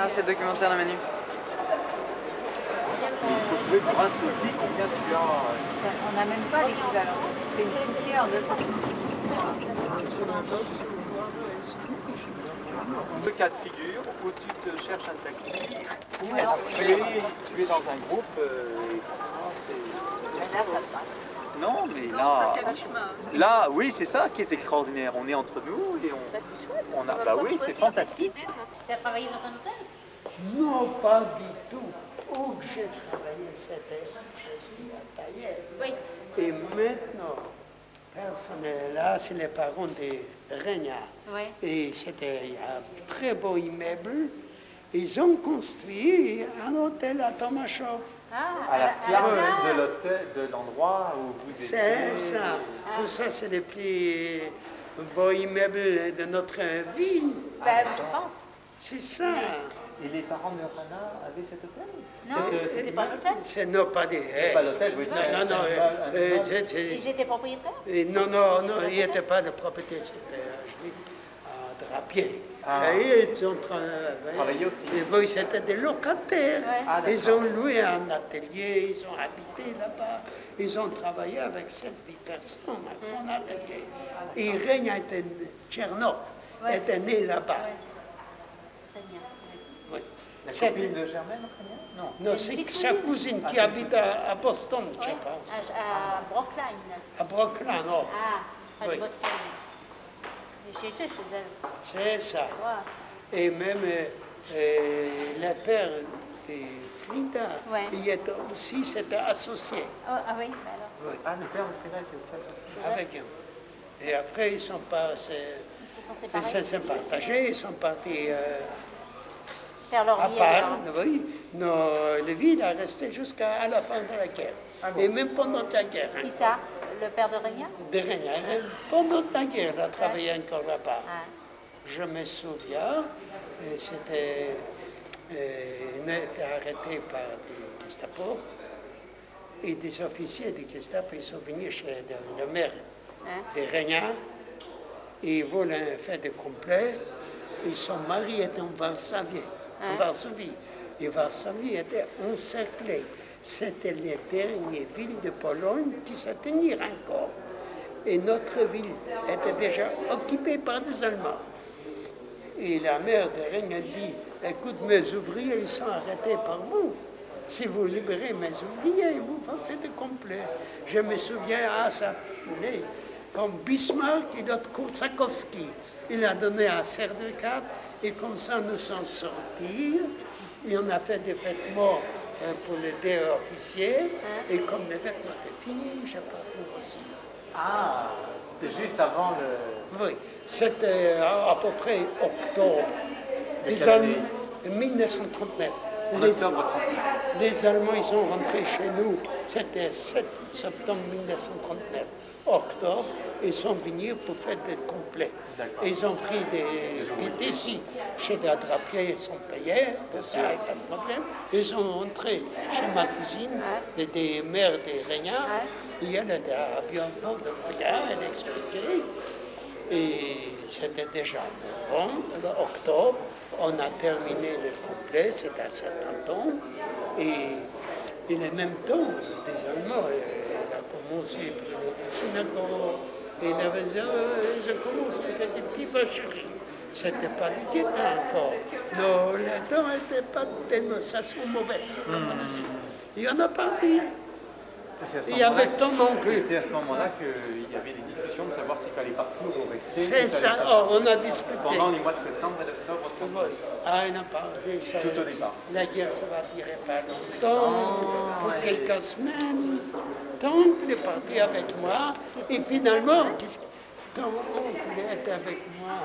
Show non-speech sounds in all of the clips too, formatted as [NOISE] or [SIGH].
Ah, c'est documentaire la Manu. Il faut trouver pour un Scotty combien tu as. On n'a même pas l'équivalent. C'est une poussière de... Deux cas de figure où tu te cherches un taxi ou tu es dans un groupe euh, et ça passe. et- Là, ça passe. Non, mais Non, là, ça c'est le chemin. là, oui, c'est ça qui est extraordinaire. On est entre nous et on, Bah, c'est chouette. on a. Bah pas oui, c'est fantastique. idées, hein. Tu as travaillé dans un hôtel Non, pas du tout. Où j'ai travaillé, c'était ici à Taillère. Oui. Et maintenant, personne n'est là, c'est les parents de Regnat. Oui. Et c'était un très beau immeuble. Ils ont construit un hôtel à Tomashov. Ah, À la à place la- de l'hôtel, de l'endroit où vous étiez. C'est ça. Tout ça, c'est les plus beaux immeubles de notre ville. Bah, je pense. C'est ça. Et les parents de Rana avaient cet hôtel Non, c'était pas l'hôtel. C'est non pas des. C'est pas l'hôtel, oui, c'est Non, non, euh, euh, Ils étaient propriétaires? Et non, non, non, il n'était pas de propriété, c'était un juif, un drapier. Ah. Et ils ont travaillé. Travaillé aussi. Et oui, c'était des locataires. Ouais. Ah, ils ont loué un atelier, ils ont habité là-bas. Ils ont travaillé avec 7-8 personnes à son atelier. Et Régna était né- Tchernov Ouais. était né là-bas. Très bien. Oui. La copine de Germaine, Non. Non, C'est sa cousine. Ah, qui habite à, à Boston, je Ouais. pense. À, à Brookline. À Brooklyn, non. Ah, à Oui. Boston. J'étais chez elle. C'est ça. Ouais. Et même euh, euh, le père de Frida, Ouais. il était aussi c'était associé Oh, ah oui, bah alors. Ah, le père de Frida était aussi associé. avec eux. Et après, ils sont pas, c'est- Ils se sont ils séparés. se sont partagés, ils sont partis euh, Faire leur à part. alors. Oui, non, le ville a resté jusqu'à la fin de la guerre. Ah bon Et même pendant la guerre. hein, Qui ça? Le père de Régna de hein. Pendant la guerre, il a travaillé encore là-bas. Ah. Je me souviens, euh, c'était, euh, il a été arrêté par des Gestapo et des officiers des Gestapo, ils sont venus chez le, maire Hein? de Régna et ils voulaient un fait de complet. Et son mari était en Varsovie. En Varsovie. Et Varsovie était encerclée. C'était les dernières villes de Pologne qui se tenaient encore. Et notre ville était déjà occupée par des Allemands. Et la mère de Rennes a dit, écoute, mes ouvriers, ils sont arrêtés par vous. Si vous libérez mes ouvriers, vous faites complet. Je me souviens à ça, les- comme Bismarck et d'autres Kurzakowski. Il a donné un certificat et comme ça nous sommes sortis. Et on a fait des vêtements pour les deux officiers. Et comme les vêtements étaient finis, j'ai pas pu aussi. Ah, c'était juste avant le. Oui, c'était à, à peu près octobre. De Les quelle Allemands, année 1939. En Les, octobre 39. les Allemands, ils sont rentrés chez nous, c'était 7 septembre 1939. Octobre, ils sont venus pour faire des complets. Ils ont pris des ici, chez des drapiers, ils sont payés, pour ça, il a pas de problème. Ils sont entrés chez ma cousine, des, des mères des Régnats, et elle était à Bianco de Moya, elle expliquait. Et c'était déjà novembre, octobre, on a terminé le complet, c'était à Saint-Anton. Et, et en même temps, des Allemands, il a commencé par les synagogues, et il avait, euh, ils ont commencé à faire des petites vacheries. C'était pas du guettant encore. Non, le temps n'était pas tellement, ça sent mauvais. comme on a dit. Il y en a parti. Et avec ton oncle. C'est à ce moment-là qu'il y avait des discussions de savoir s'il fallait partir ou rester. C'est s'il ça, oh, on a discuté. Pendant les mois de septembre et d'octobre. Ah, il n'a pas ça. Tout au départ. La guerre, ça va durer pas longtemps, pour quelques semaines. Oncle est parti avec moi, et finalement, ton oncle était avec moi,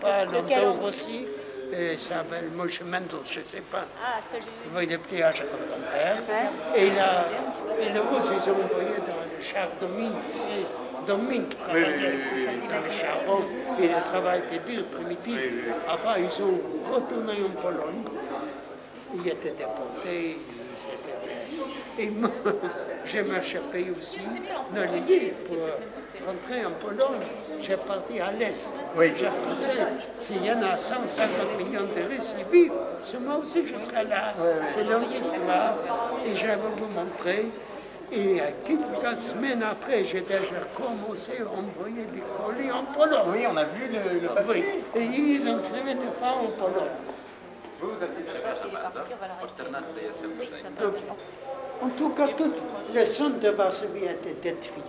pas longtemps aussi, et il s'appelle Moshe Mendel, je ne sais pas. Ah, celui. Il avait des petits âges comme ton père. Et, il a, et le Russe, ils ont envoyé dans le char Domine, tu sais, Domine qui travaillait dans le charbon. Et le travail était dur, primitif. Enfin, ils sont retournés en Pologne. Ils étaient déportés, c'était vrai. Et moi, [LAUGHS] je m'échappais aussi dans les guides pour rentrer en Pologne. J'ai parti à l'Est. Oui. J'ai pensé, s'il y en a 150 millions de Russes qui vivent, c'est moi aussi je serai là. C'est longue histoire. Et je vais vous montrer. Et quelques semaines après, j'ai déjà commencé à envoyer des colis en Pologne. Oui, on a vu le, le papier. Oui, et ils ont trouvé ne pas en Pologne. Donc, en tout cas, tout le centre de Varsovie a été détruit.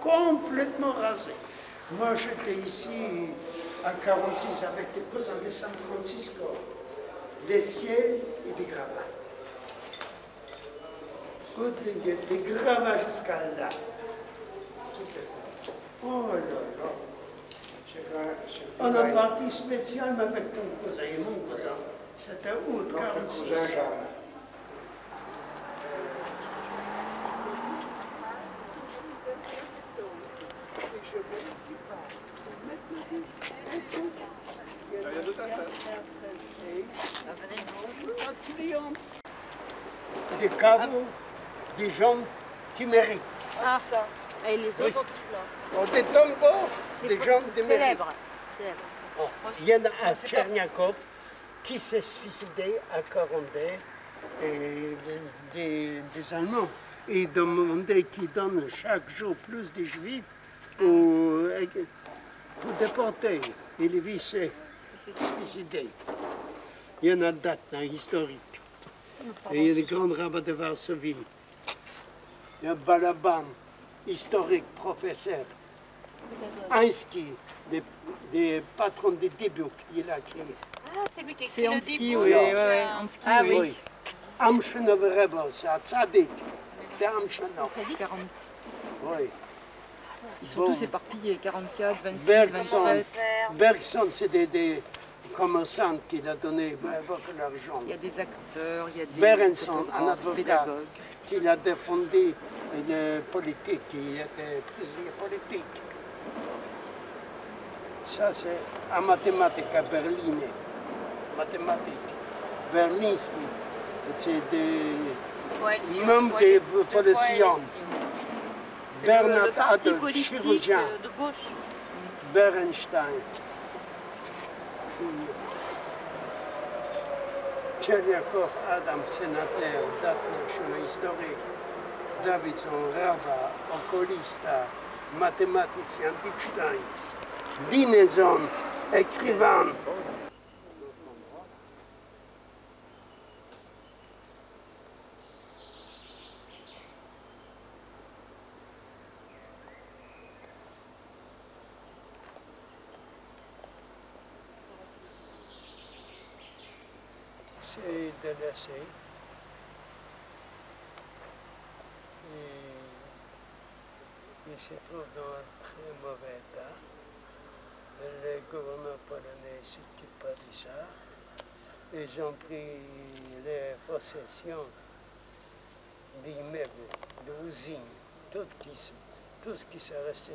Complètement rasé. Moi, j'étais ici à 46 avec des cousins de San Francisco. Les ciels et des gravats. Des gravats jusqu'à là. Tout est ça. Oh là là. On a parti spécialement avec ton cousin et mon cousin. C'était août 46. Des caveaux, des gens qui méritent. Ah, ça. Et les autres sont tous là. Oh, Des tombeaux, des gens qui méritent. Célèbres. Oh, Il y en a un Tcherniakov qui s'est suicidé à Corondé et des, des Allemands. Ils demandaient qu'ils donnent chaque jour plus de Juifs pour, pour déporter. Et lui s'est suicidé. Il y en a date dans l'historique. Et il y a le grand rabbin de Varsovie. Il y a Balaban, historique, professeur. Einski, des, des patrons de Dibuk, il a créé. Ah, c'est lui qui a écrit le Hansky, début. oui, ouais, ouais, Hansky, Ah oui. oui. Amchenov c'est à Tzadik, de Amchenov. 40. Oui. Ils sont Bon. tous éparpillés, 44, 26, Bergson, 27. Bergson c'est des, des commerçants qui a donné beaucoup d'argent. Il y a des acteurs, il y a des Berenson, un avocat. qui a défendu une politique, qui était prisonnier politique. Ça, c'est en mathématiques à Berlin. Mathématiques. Berlinski, c'est des Coalition, membres des policiers. Bernard Adolf, chirurgien. euh, de gauche. Berenstein. Puis, Tcherniakov, Adam, sénateur, date nationale historique. Davidson, rabbin, oculiste, mathématicien, Dickstein. Linéson, écrivain. De laisser. Et il se trouve dans un très mauvais état. Le gouvernement polonais ne s'occupe pas de ça. Ils ont pris les possessions d'immeubles, d'usines, tout, tout ce qui s'est resté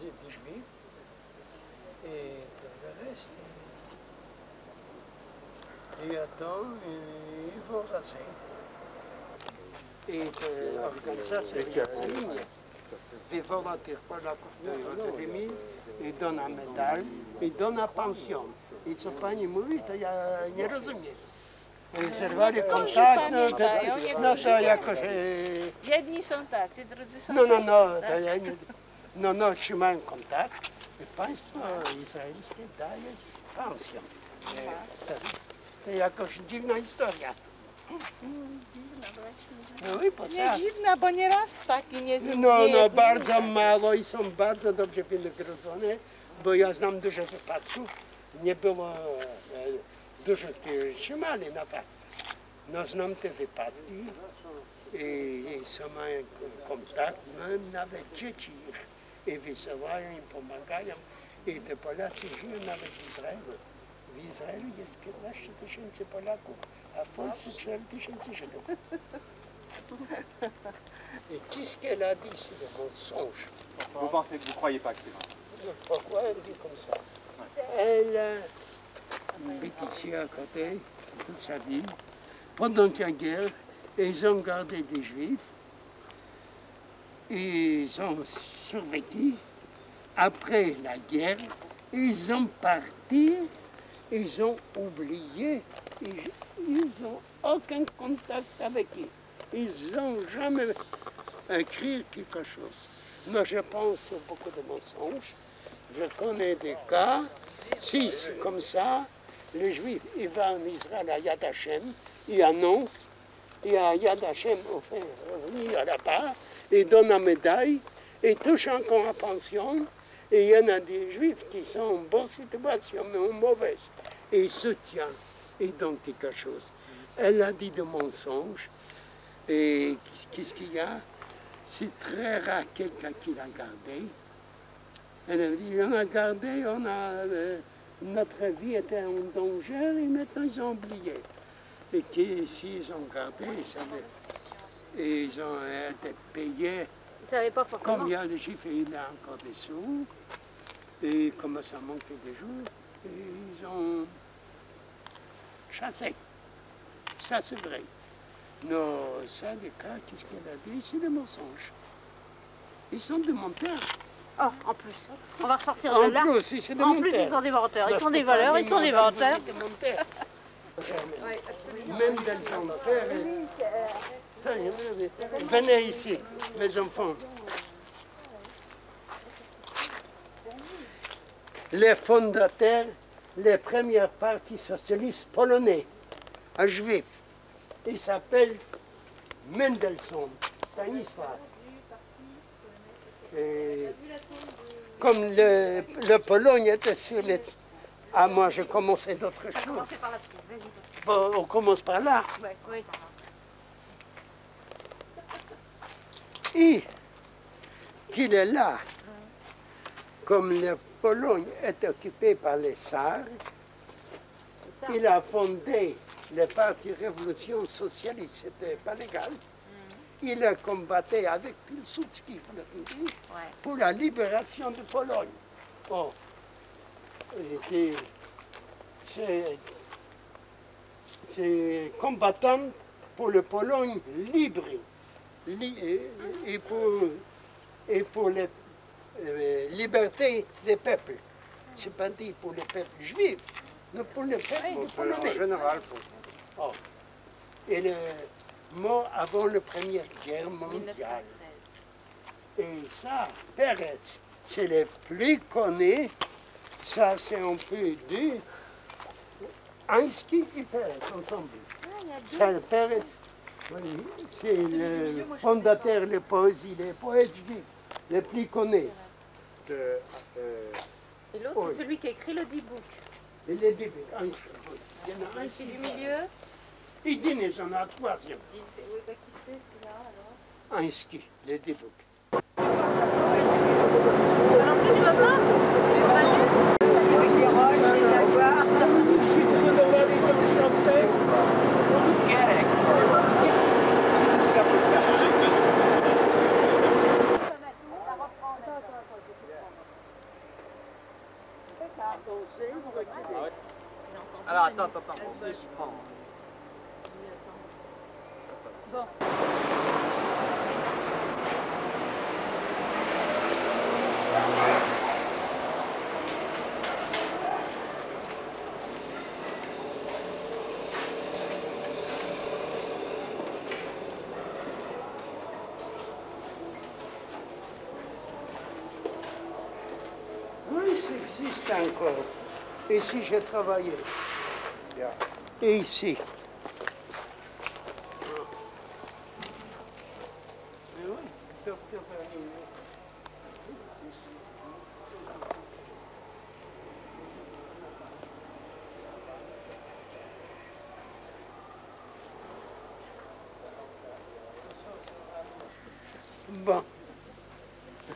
des juifs. Et pour le reste, ils vont raser. Et euh, organizacja linie. Wywoła tych Polaków do Jerozolimy i do na medal i do na pensjon. I co pani mówi, to ja nie rozumiem. Zerwali kontakt, no to, no to jakoś... e, Jedni są tacy, drudzy są No, no, no, tak? to ja nie, no, no, trzymają kontakt i państwo izraelskie daje pensję. E, jakoś dziwna historia. Dziwna właśnie. No co? Nie dziwna, bo nieraz taki nie No, nie- no, bardzo mało i są bardzo dobrze wynagrodzone, bo ja znam dużo wypadków. Nie było e, dużo, którzy trzymali na fakt. No, znam te wypadki i, i są mają k- kontakt, mam nawet dzieci ich i wysyłają im, pomagają i te Polacy żyją nawet w Izraelu. W Izraelu jest 15 tysięcy Polaków, a w Polsce 4 tysięcy Żydów. Et qu'est-ce qu'elle a dit, c'est le mensonge. Vous pensez, vous croyez pas que c'est vrai? Pourquoi elle dit comme ça Elle a vécu ici à côté toute sa vie. pendant la guerre, ils ont gardé des juifs. Ils ont survécu. Après la guerre, ils ont parti, ils ont oublié, ils n'ont aucun contact avec eux. Ils n'ont jamais écrit quelque chose. Moi, je pense à beaucoup de mensonges. Je connais des cas, si c'est comme ça, les Juifs, ils vont en Israël à Yad Hashem, ils annoncent, et à Yad Hashem, on fait revenir là-bas, ils donnent la médaille, et touchent encore la pension, et il y en a des Juifs qui sont en bonne situation, mais en mauvaise, et ils soutiennent, et donnent quelque chose. Elle a dit de mensonges, et qu'est-ce qu'il y a? C'est très rare quelqu'un qui l'a gardé. Elle a dit, on a gardé, on a, euh, notre vie était en danger et maintenant ils ont oublié. Et s'ils ont gardé, ils, savaient- et ils ont été payés. Ils ne savaient pas forcément. Comme il a il encore des sous. Et comme ça manquait des jours, et ils ont chassé. Ça, c'est vrai. Nos syndicats, qu'est-ce qu'elle a dit C'est des mensonges. Ils sont des menteurs. Oh, en plus. On va ressortir En de là. plus, c'est des En menteurs. plus, ils sont des menteurs. Ils sont des valeurs, ils sont des menteurs. des menteurs. Même dans son père. Venez ici, mes enfants. Les fondateurs, les premiers partis socialistes polonais, un juif, il s'appelle Mendelssohn, comme le, le Pologne était sur les... Ah, moi, j'ai commencé d'autres choses. On commence par là. Oui. Et qu'il est là, comme la Pologne est occupée par les Tsars, il a fondé le parti Révolution Socialiste, c'était pas légal. Il a combattu avec Pilsudski pour la libération de Pologne. Bon, c'est c'est combattant pour le Pologne libre li- et- et pour, et pour la liberté des peuples. C'est pas dit pour le peuple juif, mais pour le peuple polonais. général, Oh. Et le mot avant la Première Guerre mondiale. Et ça, Peretz, c'est le plus connu. Ça, c'est un peu deux. Ansky et Peretz ensemble. Ça, Peretz, oui, c'est le fondateur de poésie, les poètes juifs, le plus connu. euh, Et l'autre, Oui. c'est celui qui a écrit le D-Book. Et les Ansky. oui. Il y en a Celui Ansky du milieu. Peretz. Et Dines, on a un troisième. Oui, bah, qui c'est celui-là alors? Les débuts. Alors plus tu vas pas Avec les rôles, les jaguars. Si c'est de devoir aller dans le chantier, Alors attends, attends, attends. On sait, je prends. Oui, ça existe encore. Ici, j'ai travaillé. Et ici. Bon.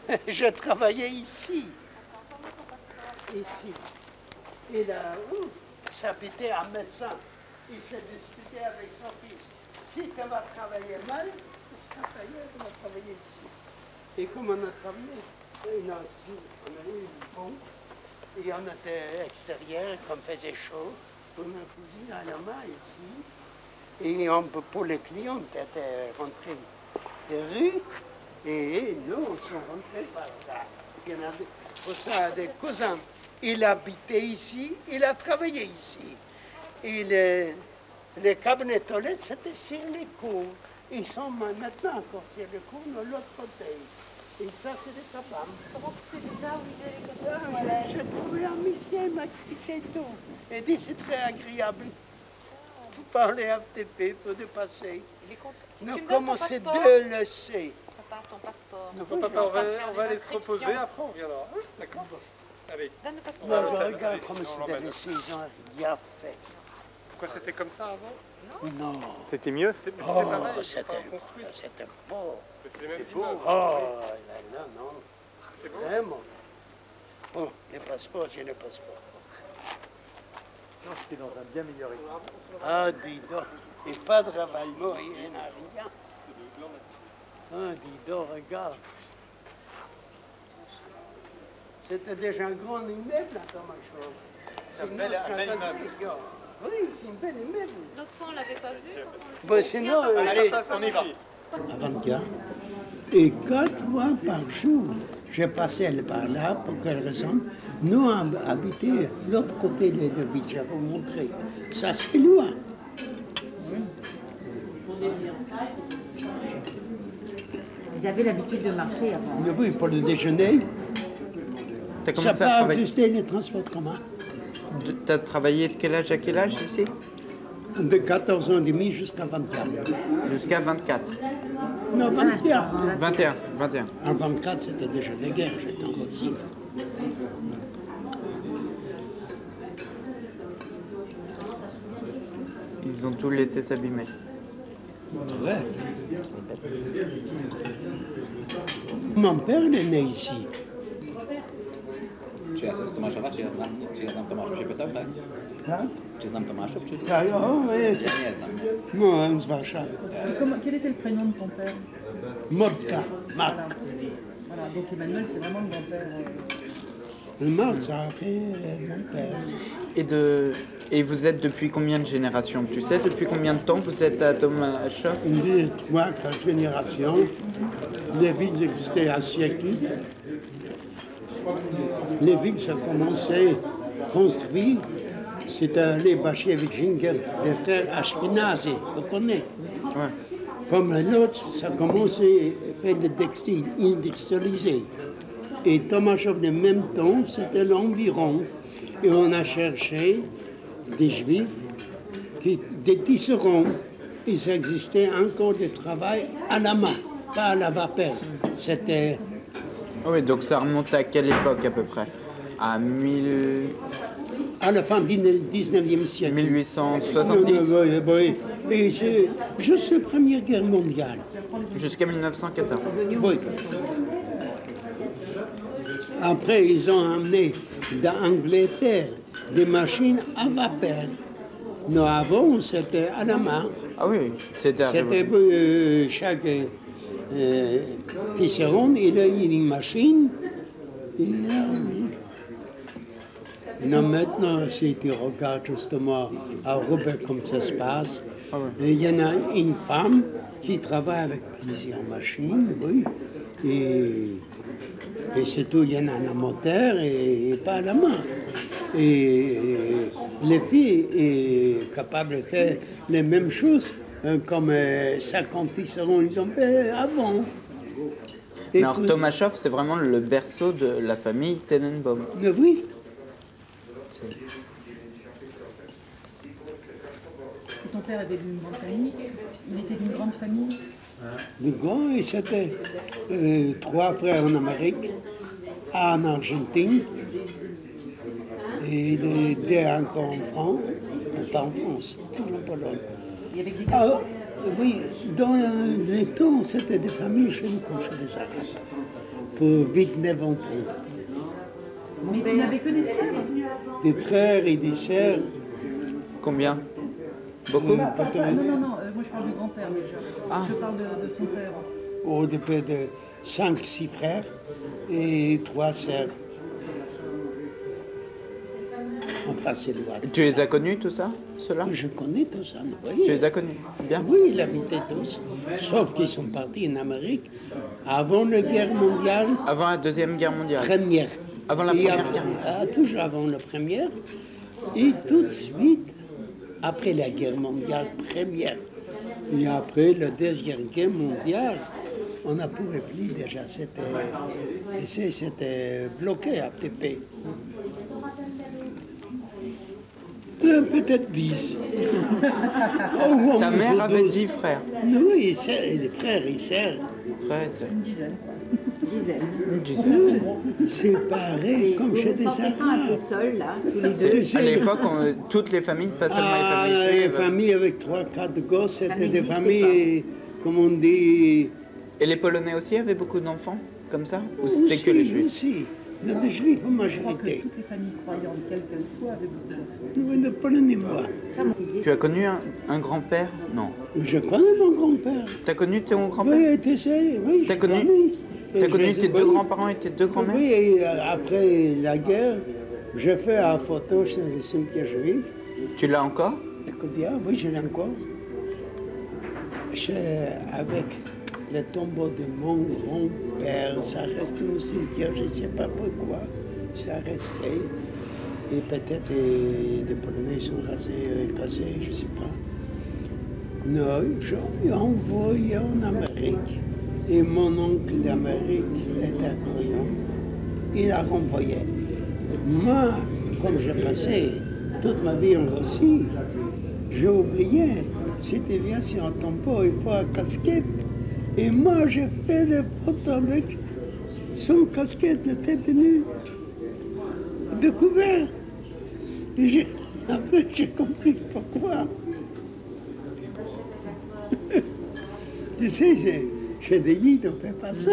[LAUGHS] J'ai travaillé ici. Ici. Et là, ça pétait un médecin. Il s'est disputé avec son fils. Si tu vas travailler mal, tu vas travailler ici. Et comme on a travaillé, on a, su- on a eu une pompe, et on était extérieur, comme faisait chaud, on a cuisiné à la main ici, Et on pour les clients, étaient rentrés des rues. Et nous, on sont rentrés par là. Il y en a pour ça, des cousins. Il habitait ici, il a travaillé ici. Et les, les cabinets toilettes, c'était sur les cours. Ils sont maintenant encore sur les cours de l'autre côté. Et ça, c'est des tabacs. Comment sais déjà où il est J'ai trouvé un monsieur, il m'a expliqué tout. Il dit c'est très agréable. Vous parlez un petit peu pour dépasser. Nous commençons de le sait. Papa, ton passeport. Papa, on va, on va aller se reposer, après on reviendra. Hein D'accord Allez. Donne le passeport. regarde comme c'est des saisons bien fait. Pourquoi c'était comme ça avant Non. C'était mieux C'était Oh, c'était c'était beau. Mais c'est les mêmes C'est beau. immeubles. Oh, là, là, non. C'est beau Vraiment. Oh, les passeports, j'ai les passeports. Non, j'étais dans un bien meilleur état. Ah, dis donc. Et pas de ravalement, il n'y en a rien. Ah, dis donc, regarde. C'était déjà un grand immeuble, là, comme un chose. C'est un bel- un bel immeuble. Oui, c'est un bel immeuble. L'autre fois, on l'avait pas vu. Bon, sinon, euh, Allez, on y va. Et quatre fois par jour, je passais par là, pour quelle raison? Nous, on habitait l'autre côté de la ville, je vais vous montrer. Ça, c'est loin. Ils avaient l'habitude de marcher avant. Vous avez vu, pour le déjeuner, ça à travailler. exister les transports communs. De- T'as travaillé de quel âge à quel âge ici De 14 ans et demi jusqu'à 24. Jusqu'à 24. Non, 21. 21. 21. En 24, c'était déjà la guerre, j'étais en Russie. Ils ont tout laissé s'abîmer. Vrai. Mon père il est né ici. Czy ja z Tomaszowa, czy ja znam, czy ja znam Tomaszów pytał, tak? Tak? Czy znam Tomaszów, czy... Tak, o, oui. Ja nie znam. Non, z Warszawy. Comment- quel était le prénom de ton père Modka, Marc. Voilà, donc Emmanuel, c'est vraiment le grand-père. euh, Marc, ça a fait euh, mon père. Et, de... Et vous êtes depuis combien de générations? Tu sais depuis combien de temps vous êtes à Tomaschow Une, deux, trois, quatre générations. Les villes existaient un siècle. Les villes, ça a commencé construit. C'était les Bachévichins, les frères Ashkenazi, vous connaissez Ouais. Comme l'autre, ça a commencé à faire le textile industrialisé. Et Tomashov, en même temps, c'était l'environ. Et on a cherché des juifs, qui, des tisserands. Ils existaient encore du travail à la main, pas à la vapeur. C'était Ah Oui, donc ça remonte à quelle époque à peu près? À 1000... à la fin du 19e siècle. 1870 Oui, oui. Et c'est juste la Première Guerre mondiale. jusqu'à 1914. Oui. Après, ils ont amené d'Angleterre des machines à vapeur. Nous, avant, c'était à la main. Ah oui, c'était C'était euh, chaque euh, tisserand, il a une machine. Il a, Et non, maintenant, si tu regardes justement à Roubaix comme ça se passe, il y en a une femme qui travaille avec plusieurs machines, oui. Et, et c'est tout, il y en a un moteur et, et pas à la main. Et, les filles sont capables de faire les mêmes choses euh, comme euh, 50 tisserands ils ont fait avant. Et alors Tomashov, c'est vraiment le berceau de la famille Tenenbaum. Mais oui, Ton père avait une grande famille. Il était d'une grande famille. le grand, et c'était euh, trois frères en Amérique, un en Argentine, et les deux encore en France, pas en France, toujours en Pologne. Il y avait des Ah, oui, dans les temps, c'était des familles chez nous, chez les Arabes, pour vite neuf enfants. Mais tu n'avais que des frères. Des frères et des sœurs, Combien Beaucoup Papa, peut-être non, non, non, euh, moi je parle du grand-père déjà. Ah. Je parle de, de son père. au début de cinq, six frères et trois sœurs. en face de droite. Tu les as connus, tout ça Ceux-là Je connais tout ça, oui. Tu les as connus Bien Oui, ils habitaient tous. Sauf qu'ils sont partis en Amérique avant la guerre mondiale, Avant la Deuxième Guerre mondiale première. Avant la Première après- ah, Toujours avant la première. Et tout de suite, après la guerre mondiale première, et après la deuxième guerre mondiale, on ne pouvait plus déjà. C'était, sais, c'était bloqué à TP. Euh, Peut-être 10. [LAUGHS] Ou Ta 11 mère avait 12. 10 frères. Oui, et les frères et sœurs. Frères et sœurs. Une dizaine. Dizaine. Une dizaine. C'est pareil, comme chez des Vous sentez pas un peu Arabes. seul, là, tous les deux Tu À l'époque, on- toutes les familles, pas seulement Ah, les familles les familles avec trois, quatre gosses, c'était des familles, comme on dit. Et les Polonais aussi avaient beaucoup d'enfants Comme ça Ou c'était que les juifs Aussi, il y a des juifs en Je crois que majorité. toutes les familles croyantes, quelles qu'elles soient, avaient beaucoup d'enfants. Oui, de Polonais, moi. Tu as connu un, un grand-père Non. Je connais mon grand-père. T'as connu ton grand-père Oui, tu sais, oui. T'as je connu- connais. T'as connu tes deux grands-parents et tes deux grands-mères Oui, et euh, après la guerre, j'ai fait une photo sur le cimetière juif. Tu l'as encore? Écoute bien, oui, je l'ai encore. Avec le tombeau de mon grand-père, ça reste au cimetière, je ne sais pas pourquoi, ça restait. Et peut-être euh, les Polonais sont rasés, euh, cassés, je ne sais pas. Non, j'ai envoyé en Amérique. Et mon oncle d'Amérique était croyant. Il a renvoyé. Moi, comme j'ai passé toute ma vie en Russie, j'ai oublié. Si tu viens sur un tombeau, il faut un casquette. Et moi, j'ai fait des photos avec son casquette, la tête nue, découvert. Et j'ai- [LAUGHS] Après, j'ai compris pourquoi. [LAUGHS] tu sais, c'est- chez des guides, on ne fait pas ça.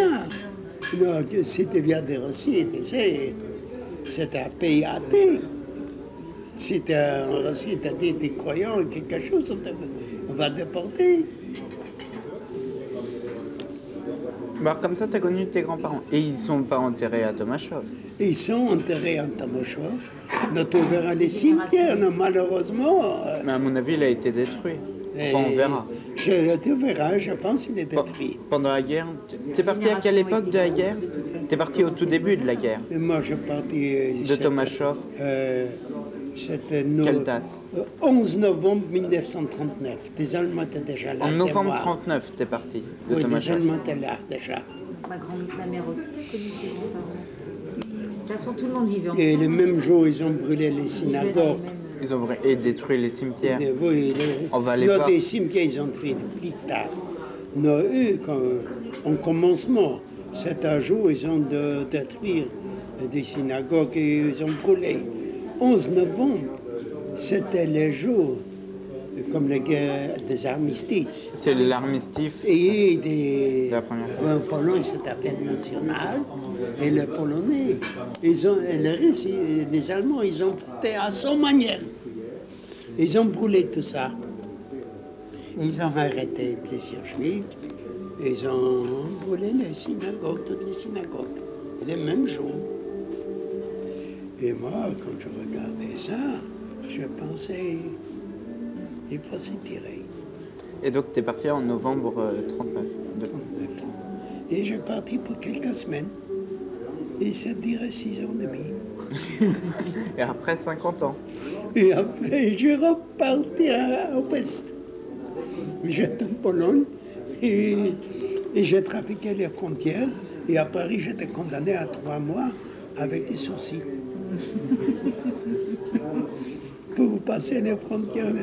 Non, si tu viens de Russie, tu sais, c'est un pays athée. Si tu es en Russie, tu as dit tu es croyant quelque chose, on, va te déporter. Bah, comme ça, t'as connu tes grands-parents. Et ils sont pas enterrés à Tomashov. Ils sont enterrés en Tamoshov. On trouvera les cimetières, non, malheureusement. Mais à mon avis, il a été détruit. Enfin, on verra. Je, tu verras, je pense qu'il est Pe- détruit. Pendant la guerre, t'es parti à quelle époque de la guerre? T'es parti au tout début de la guerre. Et moi, je partis. euh, De c'était- Tomashov. euh, C'était no- Quelle date? Euh, 11 novembre 1939. Les Allemands étaient déjà là. En des novembre mois. 39, t'es parti de Oui, les Tomashov. Allemands étaient là déjà. Ma grand ma mère aussi. De toute façon, tout le monde vivait ensemble. Et le même jour, ils ont brûlé les synagogues. Ils ont et détruit les cimetières. Oui, les- On va aller non, voir. des cimetières, ils ont fait plus tard. Non, eux, quand, en commencement, c'est un jour, ils ont de, détruit des synagogues et ils ont brûlé. 11 novembre, c'était le jour, comme la guerre des armistices. C'est l'armistice. Et des, La première en Pologne, c'est la fête nationale. Et les Polonais, ils ont, et les Russes, et les Allemands, ils ont fait à son manière. Ils ont brûlé tout ça. Ils ont arrêté plusieurs juifs. Ils ont brûlé les synagogues, toutes les synagogues. Et le même jour. Et moi, quand je regardais ça, je pensais, il faut s'y tirer. Et donc, t'es parti en novembre euh, 39. de- 39. Et je partis pour quelques semaines. Et ça dirait six ans et demi. [LAUGHS] Et après 50 ans. Et après, je repartis à, l'ouest. J'étais en Pologne et, et j'ai trafiqué les frontières. Et à Paris, j'étais condamné à trois mois avec des sourcils. [LAUGHS] pour passer les frontières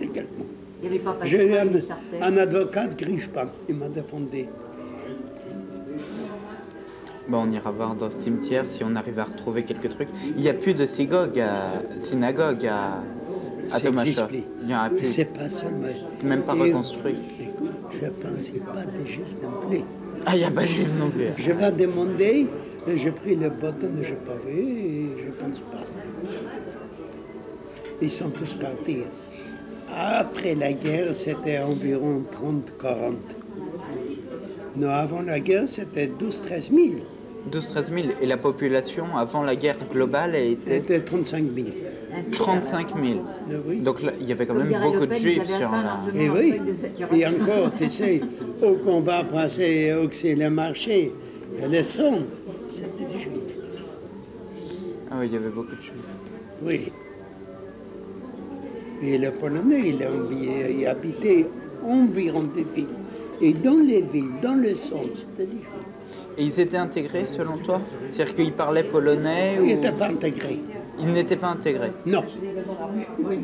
légalement. Il n'y avait pas J'ai un, un avocat de Griechpan, il m'a défendu. Bon, on ira voir dans ce cimetière si on arrive à retrouver quelques trucs. Il n'y a plus de synagogue à, synagogue à, à. Il n'y en a plus. C'est pas seulement. Même pas reconstruit. Je ne pensais pas des juifs non plus. Ah, il n'y a pas juif non plus. Je vais demander, j'ai pris le bâton de je pas vu et je pense pas. Ils sont tous partis. Après la guerre, c'était environ 30-40. Non, avant la guerre, c'était 12-13 000. 12-13 000. Et la population, avant la guerre globale, était C'était 35 000. 35 000. Ah oui. Donc là, il y avait quand même beaucoup de juifs sur la... largement Et oui. Et encore, tu sais, au combat passer au c'est le marché, le son, c'était des juifs. Ah oui, il y avait beaucoup de juifs. Oui. Et le Polonais, il, a il habitait environ des villes. Et dans les villes, dans le centre, juifs. Et ils étaient intégrés selon toi? C'est-à-dire qu'ils parlaient polonais. Ils n'étaient pas intégrés. Ils n'étaient pas intégrés. Non.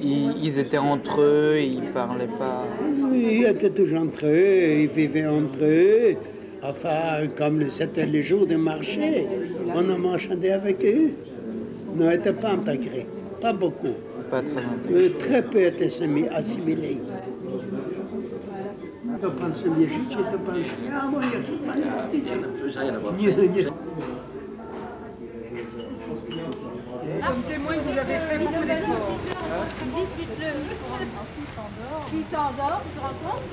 Ils, ils étaient entre eux, ils parlaient pas... Ils étaient tous entre eux, ils vivaient entre eux. Enfin, comme c'était les jours de marché, on a marchandé avec eux. Ils n'étaient pas intégrés. Pas beaucoup. Pas très intégrés. Euh, Très peu étaient assimilés. To pan sobie życie, to pan się, a moje życie. Nie, nie. Comme témoin, vous avez fait beaucoup d'efforts. Dispute-le. S'il s'endort, tu te rends compte?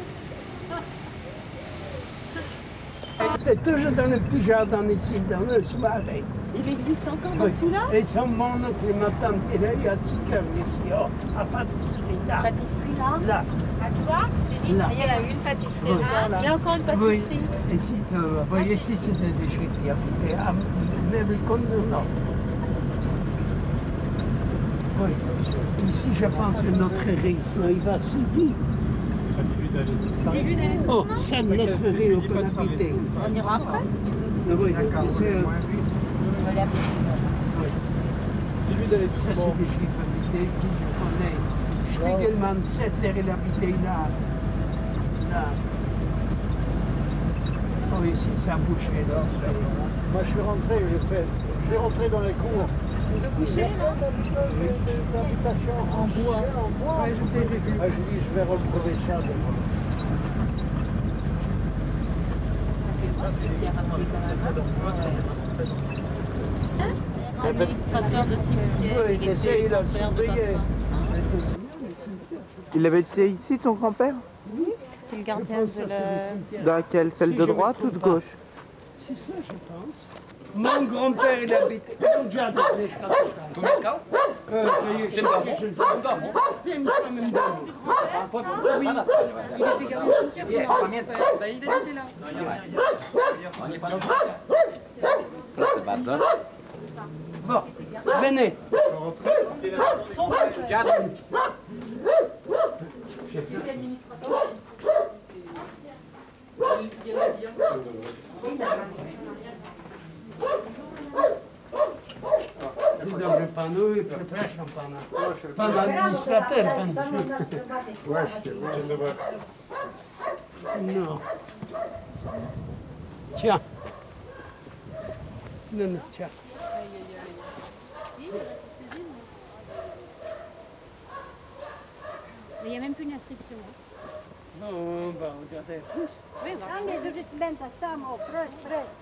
C'était toujours dans le petit jardin ici, dans le soirée. Il existe encore Oui. celui-là Et son mon oncle et ma tante, et là, il y a Tsuker ici, oh, à pâtisserie là. Pâtisserie là. Là. Ah, tu vois J'ai dit, Là. ça y est, il y a une pâtisserie. Là. Il y a encore une Oui. pâtisserie. Ici, tu vois, ici c'était des juifs qui habitaient à même comme le nord. Oui. Ici, je pense que notre réussite, il va si vite. Oh, ça, notre rue, on peut l'habiter. On ira après. Ah Oui, c'est, euh, Dis-lui d'aller ça, c'est des juifs habités qui je connais. Spiegelman, Zetter, il habitait là. Là. Oh, ici, ça a bouché, là. Moi, je suis rentré, j'ai fait, je suis rentré dans les cours. L'habitation en bois. En bois. Ouais, je sais, j'ai vu. Ah, je dis, je vais retrouver ça demain. Administrateur de cimetière. Oui, il était il a avait été ici, ton grand-père? C'était le gardien de la... Dans laquelle Celle de Si droite ou de pas. gauche? C'est ça, je pense. Mon grand-père, il habitait Tu mieszkał? Euh, je-. Il était gardien de Bon, venez. Dobry panu i przepraszam pana. Pan administrator, pan. No. Tiens. Non, non, tiens. Il n'y a même plus une inscription. hein. Bon, on va regarder plus. Oui, regarder.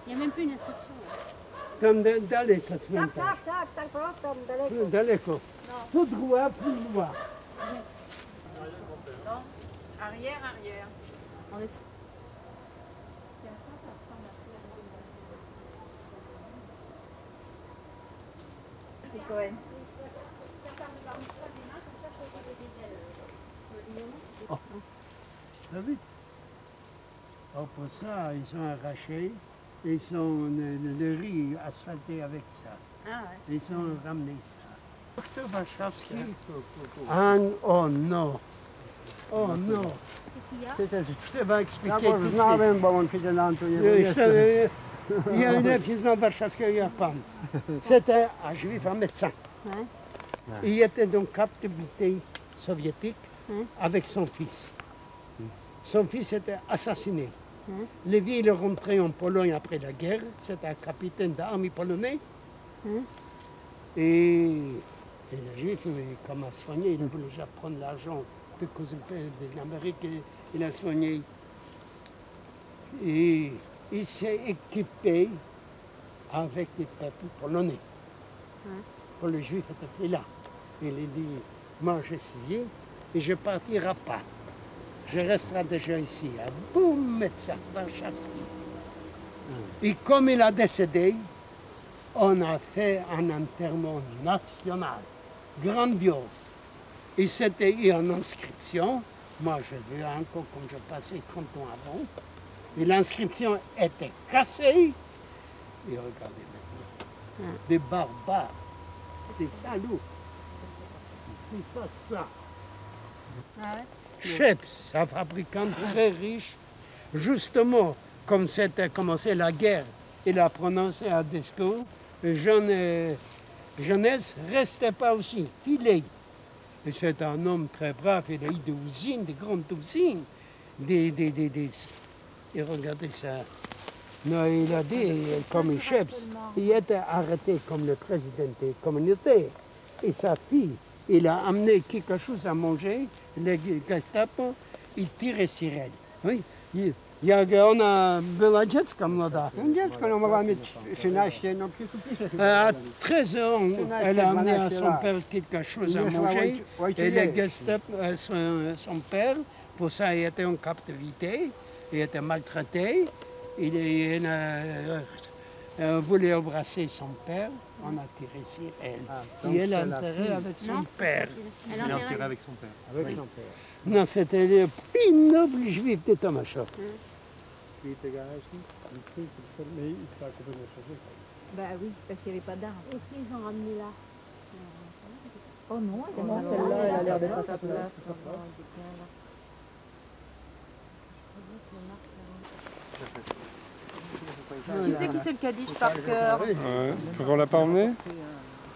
Il n'y a même plus une inscription. hein. Tam da- daleko. Daleko. Tu droit, plus droit. Arrière, arrière. On est... T'as Oh, pour ça, ils ont arraché. Ils ont le, le riz asphalté avec ça. Ah ouais. Ils ont ramené ça. Dr. Ah, oh non. Oh non. Je te vais expliquer tout de suite. Je te- Il y a une qui znał warszawskiego jak pan. C'était un juif, un médecin. Il était donc captivité soviétique avec son fils. Son fils était assassiné. Hein? Lévy il est rentré en Pologne après la guerre. C'était un capitaine d'armée polonaise. Hein? Et, et le juif, il- comment soigner Il voulait déjà prendre l'argent de cause de l'Amérique. et Il a soigné. Et il s'est équipé avec les peuples polonais. Hein? Pour le juif était là. Il a dit, moi essayé et je ne partirai pas. Je resterai déjà ici. Un bon médecin, Warszawski. Et comme il a décédé, on a fait un enterrement national, grandiose. Et c'était en inscription. Moi, j'ai vu encore quand je passais 30 ans avant. Et l'inscription était cassée. Et regardez maintenant. Des barbares, des salauds. Ils fassent ça. Sheps, un fabricant très riche, justement, comme c'était commencé la guerre, il a prononcé à discours, jeune, euh, jeunesse, pas aussi, filez. C'est un homme très brave, il a eu des usines, des grandes usines, des, regardez ça. Il a dit, comme Sheps, il était arrêté comme le président des communautés. Et sa fille, il a amené quelque chose à manger, le Gestapo, il tirait sur elle. Oui. Il- Jak ona była dzieckiem młoda, Dziecko, no mogła mieć 13, no plus plus. à 13 ans, elle a amené à 12 son père quelque chose à manger. Et le. Gestapo, euh, son, son père, pour ça, il était en captivité, il était maltraité. Il, il euh, euh, voulu embrasser son père, on a tiré sur elle. donc et elle a enterré avec son père. Elle a enterré. avec son père. Avec son père. Non, c'était le plus noble juif de était garagistes, il seul, mais ça a complètement changé. Bah oui, parce qu'il n'y avait pas d'armes. Est-ce qu'ils ont ramené là Oh non, elle celle-là, elle a l'air d'être à sa sa place. Tu sais qui c'est le Kaddish par cœur Ouais. On l'a pas emmené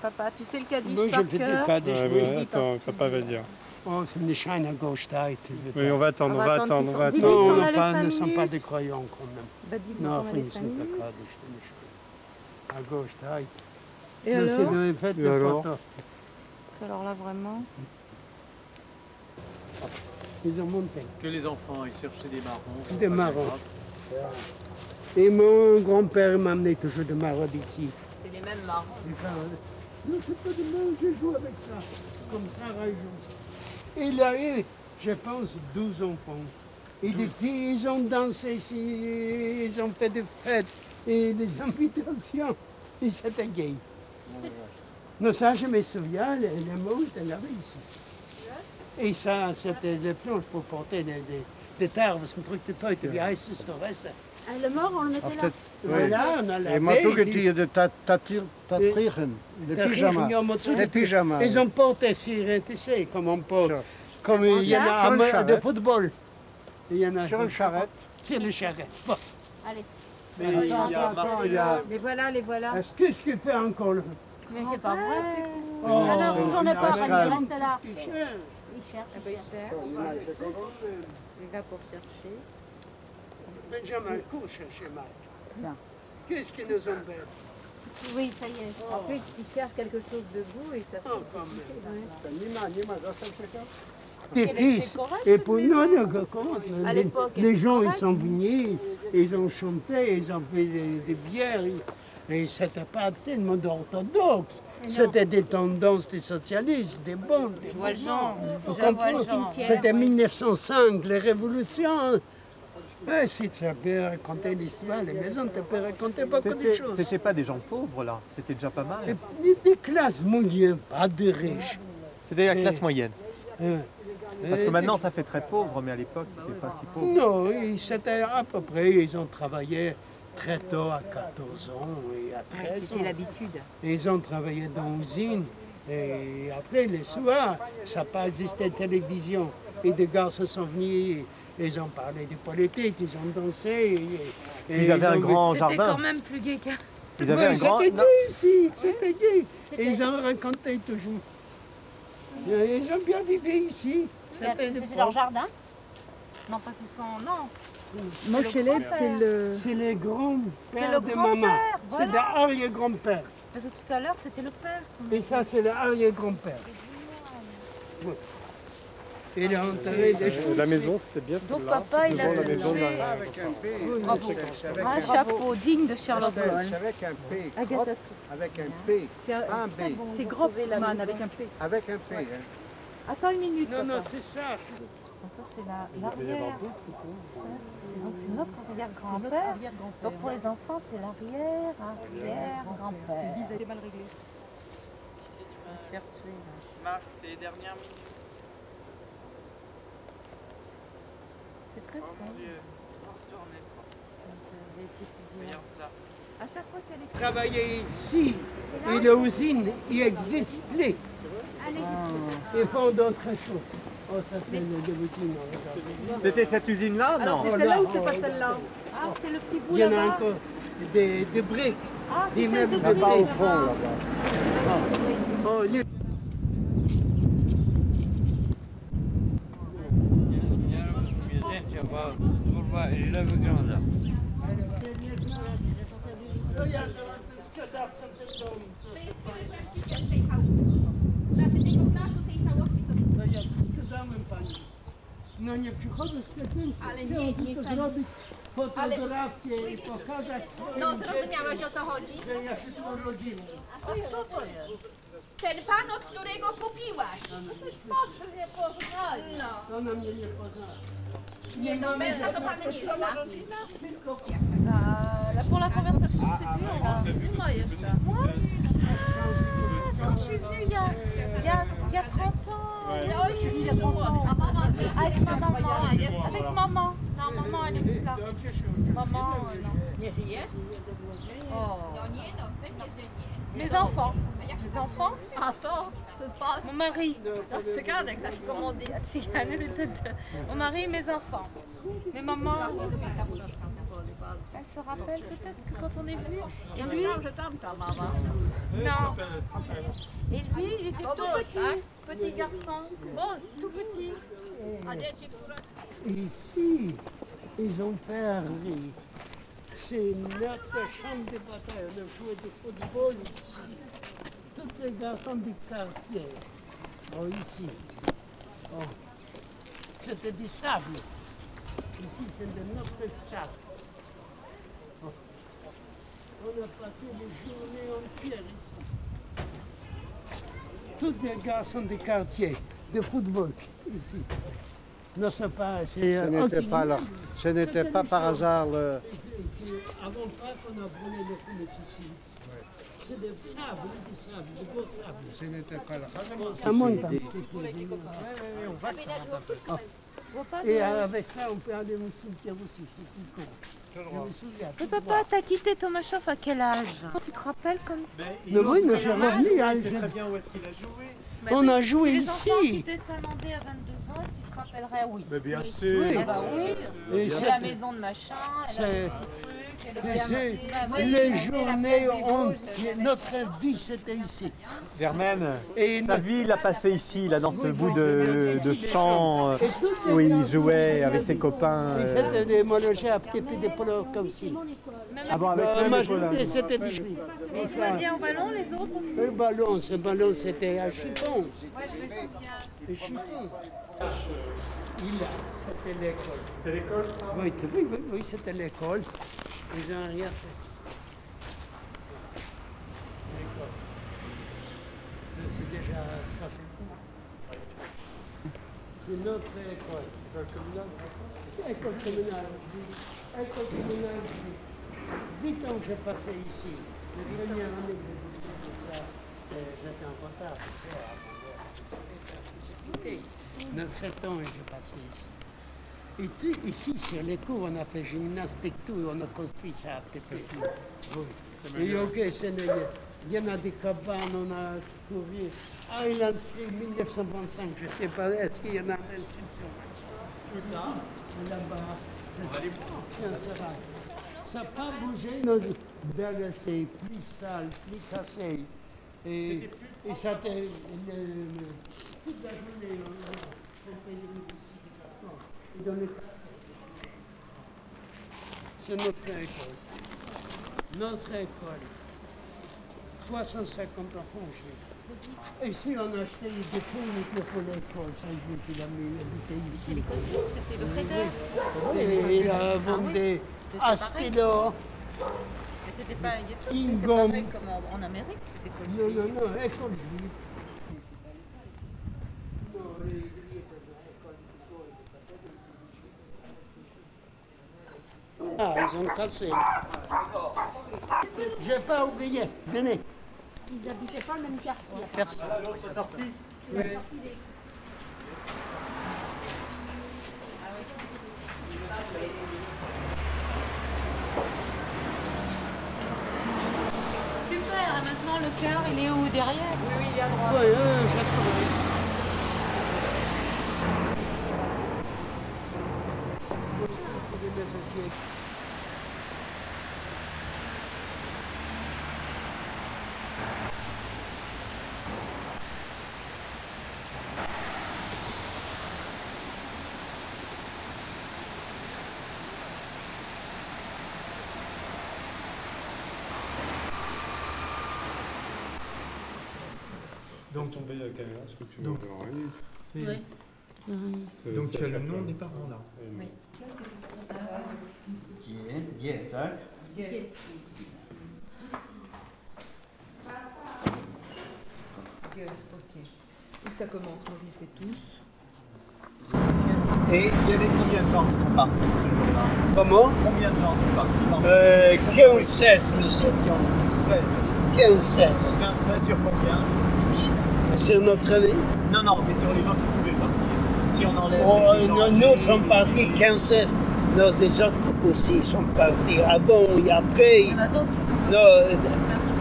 Papa, tu sais le Kaddish Moi, je par fais des cœur Kaddish, Ouais, oui. mais attends, papa va dire. Oh, c'est une chaîne à gauche taille. Oui, on va attendre, on va attendre, on va qu'ils Non, sont- attendre. on pas, ne sommes pas des croyants quand même. Bah dis-nous, Non, enfin, les ils cinq sont pas Kaddish, c'est une chaîne. À gauche taille. Et Non, c'est alors fait Et des alors photos. Alors là, vraiment Ils ont monté. Que les enfants ils cherchaient des marrons. Des marrons. Et mon grand-père m'a amené toujours de marron d'ici. C'est les mêmes marrons. Fait un- Non, c'est pas de mal, je joue avec ça. Comme ça, rajoute. Il a eu, je pense, 12 enfants. Et des filles, ils ont dansé ici, ils ont fait des fêtes et des invitations. Et c'était gay. Non, ça, je me souviens, les, les mots, y avait ici. Et ça, c'était des planches pour porter des, des, des tarves, un truc de toi, tu viens ici, c'est reste. Le mort, on le mettait là. Voilà, on a lavé. Et moi, tout que dit- tu de ta tatrichen, les T'as pyjamas. rien, moi, tout Les de- pyjamas. Ils ont porté sur, tu sais, comme on porte, comme il y en a une de charrette. football. Il y en a Sur une charrette. Sur les charrettes. Bon. Allez. Mais il y a Attends, il y a- Les voilà, les voilà. Est-ce Qu'est-ce qu'il fait encore là? Mais c'est pas vrai. Oh, Alors, j'en ai pas, Pascal. reste là. il cherche. Il cherche, Ah cherche. cherche. Il est là pour chercher. Benjamin, cours chercher Marc. Tiens. Qu'est-ce qui nous embête? Oui, ça y est. En plus, il cherche quelque chose debout et ça se Oh, quand même. Correcte, Et pour non, non, comment À les, les gens, ils sont venus, ils ont chanté, ils ont fait des, des bières. Et c'était pas tellement d'orthodoxes. C'était des tendances des socialistes, des bons, des genre. C'était 1905, les révolutions. Ouais, si tu peux raconter l'histoire, les maisons, tu peux raconter beaucoup de choses. c'était pas des gens pauvres là, c'était déjà pas mal. Et Des, des classes moyennes, pas de riches. C'était la Et- classe moyenne. Parce que des- maintenant ça fait très pauvre, mais à l'époque c'était pas si pauvre. Non, ils- c'était à peu près, ils ont travaillé très tôt, à 14 ans et à 13 ans. C'était l'habitude. Ils ont travaillé dans l'usine. Et après, les soirs, ça n'a pas existé de télévision. Et des gars se sont venus, ils ont parlé de politique, ils ont dansé. Et, et Ils avaient un ont- grand C'était jardin. quand même plus gai qu'un. Ils avaient un grand. C'était non, gay ici, c'était gay. Et ils ont raconté toujours. Et Ils ont bien vécu ici. C'était leur jardin? Non, pas qu'ils sont. Non. Mosheleb, c'est le. C'est le de grand-père, maman. voilà. C'est des arrière-grands-pères. Parce que tout à l'heure, c'était le père. Et ça, c'est le arrière-grand-père. Oui. Il a enterré des choses. La maison, c'était bien Donc papa, il a la fait maison Bravo. Un chapeau digne de Sherlock Holmes. avec un P. Agatha Christie. Avec un P. C'est un- Un B. C'est Groffman avec un P. Avec un P. hein. Attends une minute. Non, non, c'est ça. c'est- Donc ça c'est l'arrière. c'est- Donc c'est notre arrière-grand-père. Donc pour les enfants c'est l'arrière, arrière-grand-père. Lise, elle est mal réglée. Marc, c'est les dernières minutes. C'est très simple. dieu. Retournez. J'ai été plusieurs- Regarde ça. À chaque fois qu'elle est Travailler ici, et l'usine, il n'existe plus. Ils font d'autres choses. Oh, ça c'est l'usine. C'était cette usine-là Alors Non? c'est celle-là ou c'est pas celle-là Ah, c'est le petit bout Il y en a là-bas. encore des, des briques, Ah, c'est des meubles de de briques, briques. là-bas. Oh, lui- No nie przychodzę z pretensją. Ale Chciałem nie, nie tylko tak. zrobić fotografię i pokazać swoim No, dzieciom, zrozumiałeś o co chodzi? że ja się tu urodziłem. Co to jest? Ten pan, od którego kupiłaś. Patrz, nie poznaj. No. Ona mnie nie poznała. Ah, là, pour la conversation, c'est dur. Là. Jeszcze. Quand je suis venue il y a, il y a, il y a 30 ans, Nie, oj, się nie było. A mama avec ma maman, avec maman. Non, maman, elle est plus là. Maman, euh, non. Mes enfants. Mes enfants, A to? Ten pan? mon mari. Comment on dit? Des de- Mon mari et mes enfants. Mais maman, elle se rappelle peut-être que quand on est venu. Et lui, non. Et lui, il était tout petit. tak? Petit garçon. Tout petit. Ici, ils ont fait rire. C'est notre chambre de bataille. On a joué du football ici. Tous les garçons du quartier. Oh, ici. Oh. C'était du sable. Ici, c'est de notre sable. Oh. On a passé les journées entières ici. Tous les garçons du quartier, de football, ici. Non, c'est pas. Ce n'était pas. Ce n'était pas par hasard le. Avant pas qu'on a brûlé le fumée ici. Ce n'était pas là. Ça monte vois pas Et de- avec ça, on peut aller au cimetière aussi, c'est tout con. Mais papa, t'as quitté Thomas Schoff à quel âge Tu te rappelles comme ça Mais oui, mais j'ai revenu. hein, je- bien où est-ce qu'il a joué. On a joué Si les ici. enfants Saint-Mandé à 22 ans, est-ce qu'ils se rappelleraient? Oui. Mais bien Oui. sûr. Et C'est c'est- la maison de machin, a a les journées, ont- notre vie, c'était ici. Germaine, Et sa notre- vie, il l'a passé ici, là, dans ce bout de, de champ euh, où il jouait avec ses copains. Et euh, c'était des mélangés un petit peu de polo aussi. Ah bon, avec La même majorité, les c'était du juif. Ils jouaient bien au ballon, les autres aussi Le ballon, ce ballon, c'était un chiffon. Un chiffon. Il a, c'était l'école. C'était l'école, ça Oui, oui, oui, oui, c'était l'école. Ils n'ont rien fait. L'école. C'est déjà ça fait. C'est notre école. École communale. École communale. oui. École communale. oui. Huit ans j'ai passé ici. La première année que j'ai ça, euh, j'étais en retard. c'est avant de- Dans sept ans, j'ai passé ici. Et ici, sur les cours, on a fait gymnastique, tout, on a construit ça à peu. Oui. Et ok, il y en a des cabanes, on a couru. Island Street 1925, je ne sais pas, est-ce qu'il y en a d'inscription Où ça? Là-bas. Tiens, ça va. Ça n'a pas bougé, non. Berle, c'est plus sale, plus cassé. Et, et ça le- toute la journée, on a C'est notre école. Notre école. 350 enfants juifs. Ici, on a acheté des fournitures pour l'école. C'est lui qui l'a mis habité ici. C'était le prêteur. Et il a vendu à. Mais c'était pas pareil comme en, en Amérique. C'est quoi Non, non, non, école juive. Non, il- il était dans l'école, il faut- cassé. J'ai pas oublié. Venez. Ils n'habitaient pas le même quartier. L'autre sortie Super, et maintenant le cœur, il est où? Derrière? Oui, oui, il est à droite. Oui, oui, je trouve. c'est des maisons âge que tu Donc, c'est- Oui. Donc tu as le nom des parents là. Oui. Ok. Où ça commence? Moi je les fais tous. Et il y avait combien de gens qui sont partis ce jour-là? Comment? Combien de gens sont partis euh, 15-16 nous étions. 16. 15-16. 15, 16 sur combien? Sur notre avis Non, non, mais sur les gens qui pouvaient partir. Si on enlève. Oh, les gens nous, nous sommes partis 15-16. Non, les autres aussi sont partis avant et après. Non, euh,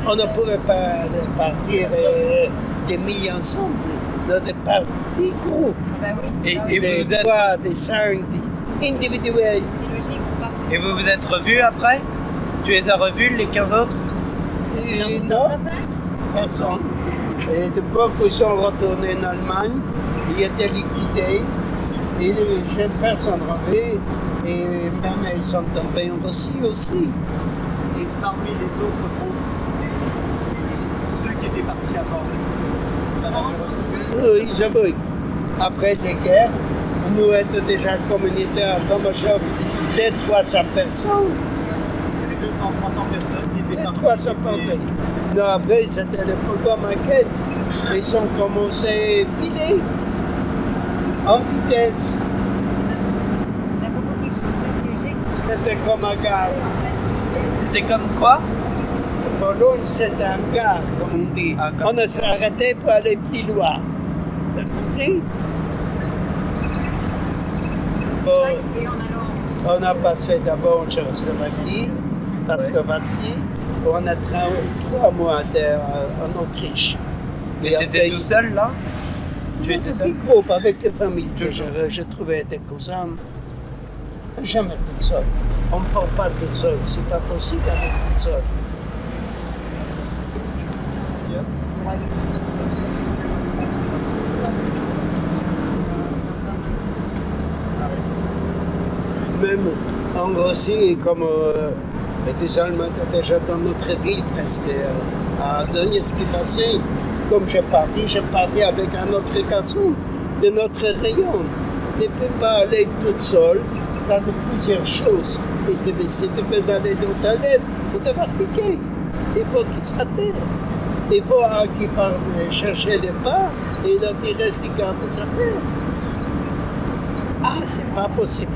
on ne pouvait pas partir euh, des milliers ensemble. Nous sommes partis groupes. Et, et Des vous êtes, des cinq, des individuels. et vous vous êtes revus après? Tu les as revus, les 15 autres? Et non, personne. Et depuis qu'ils sont retournés en Allemagne, ils étaient liquidés. Et les personne revue. Et même ils sont tombés en Russie aussi. Et parmi les autres groupes, ceux qui étaient partis avant, vous en avez retrouvé Oui, j'avoue. Après les guerres, nous étions déjà communautaires dans le shop de 300 personnes. Il y avait 200, 300 personnes qui étaient De parties. 300 personnes. Après, c'était le programme enquête. Ils ont commencé à filer en vitesse. C'était comme un gare. C'était comme quoi? Bologne, c'est un gare, comme on dit. On s'est arrêté pour aller plus loin. T'as compris? Bon, on a passé d'abord en Tchécoslovaquie, par Slovaquie, on a tra- trois mois euh, en Autriche. Et t'étais tout seul là Tu étais seul Petit groupe avec des familles je trouvais des cousins. Jamais toute seule. On ne part pas toute seule. C'est pas possible d'aller toute seule. Même en Russie, comme euh, des Allemands étaient déjà dans notre ville, parce que euh, à Donetsk passé, comme j'ai parti, j'ai parti avec un autre garçon de notre rayon. Tu ne peux pas aller toute seule dans plusieurs choses. Et tu si tu veux aller dans ta lettre, on te va piquer. Il faut qu'il s'attelle. Il faut qu'il parte chercher les pas et il il garde ses affaires. Ah, c'est pas possible.